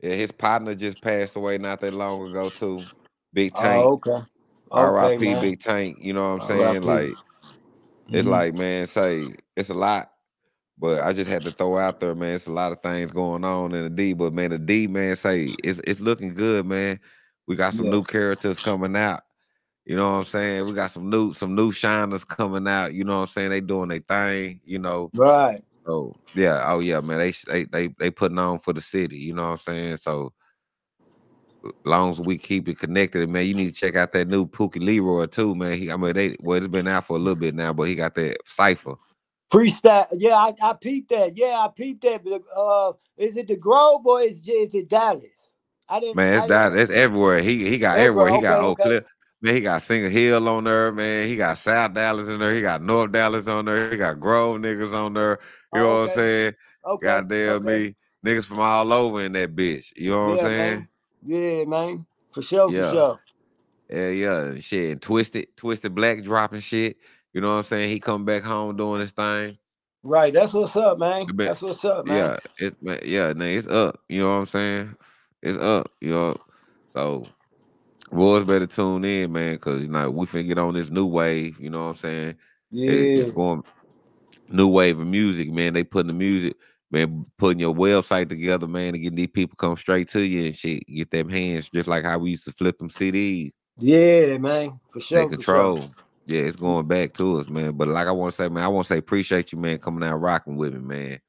Yeah, his partner just passed away not that long ago too. Big Tank. Oh, okay. Okay, R.I.P. Big Tank. You know what I'm saying? Like, it's Mhm. like, man, say it's a lot. But I just had to throw out there, man. It's a lot of things going on in the D. But man, the D, man, say it's it's looking good, man. We got some Yeah. new characters coming out. You know what I'm saying? We got some new some new shiners coming out. You know what I'm saying? They doing their thing. You know. right. So yeah, oh yeah, man. They they they they putting on for the city. You know what I'm saying? So long as we keep it connected, man, you need to check out that new Pookie Leroy too, man. He, I mean, they well, it's been out for a little bit now, but he got that cipher. Freestyle. Yeah, I, I peeped that. Yeah, I peeped that. But uh, is it the Grove or is, is it Dallas? I didn't. Man, it's I didn't- it's everywhere. He he got Everywhere, everywhere. He got okay, Oak okay. Cliff. Man, he got Singer Hill on there, man. He got South Dallas in there. He got North Dallas on there. He got Grove niggas on there. You know Oh, what I'm saying? Okay. Goddamn okay. me. Niggas from all over in that bitch. You know what I'm saying? man. Yeah, man. For sure. Yeah. For sure. Yeah, yeah, shit. And Twisted, Twisted Black dropping shit. You know what I'm saying? He come back home doing his thing. Right. That's what's up, man. That's what's up, man. Yeah, it's man, yeah, man, it's up. You know what I'm saying? It's up. You know, so boys better tune in, man, because you know we finna get on this new wave. You know what I'm saying? Yeah. It's going new wave of music, man. They putting the music, man, putting your website together, man, and getting these people come straight to you and shit. Get them hands just like how we used to flip them CDs. Yeah, man. For sure. Take control. sure. Yeah, it's going back to us, man. But like I want to say, man, I want to say appreciate you, man, coming out rocking with me, man.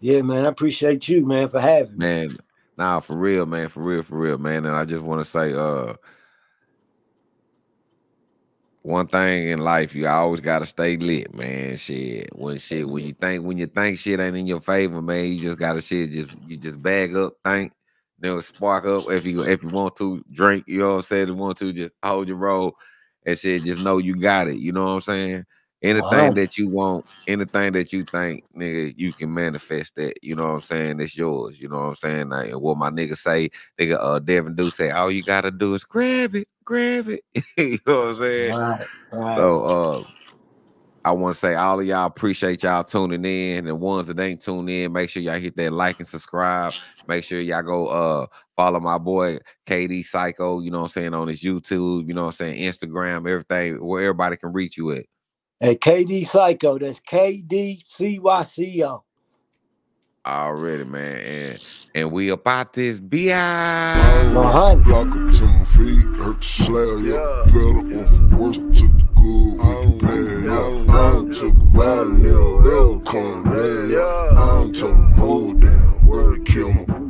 Yeah, man. I appreciate you, man, for having me. Man, nah, for real, man, for real, for real, man. And I just want to say, uh, one thing in life, you always gotta stay lit, man. Shit, when shit, when you think when you think shit ain't in your favor, man, you just gotta shit, just you just bag up, think, then spark up. If you if you want to drink, you know what I'm saying. If you want to just hold your roll and shit, just know you got it. You know what I'm saying. Anything Wow. that you want, anything that you think, nigga, you can manifest that. You know what I'm saying? It's yours. You know what I'm saying? Like, and what my nigga say, nigga, uh, Devin do say, all you gotta do is grab it, grab it. you know what I'm saying? Right. Right. So uh I want to say all of y'all appreciate y'all tuning in. And the ones that ain't tuned in, make sure y'all hit that like and subscribe. Make sure y'all go uh follow my boy KD Cyco, you know what I'm saying, on his YouTube, you know what I'm saying, Instagram, everything, where everybody can reach you at. Hey, KD Cyco. That's K D C Y C O. Already, man. And and we about this BI. Mahoney. Block it to my feet, hurt the slab, yeah. Better off worse to the good. I don't pay, yeah. I don't took violin, yeah. They'll come, yeah. I don't took hold down. Word kill my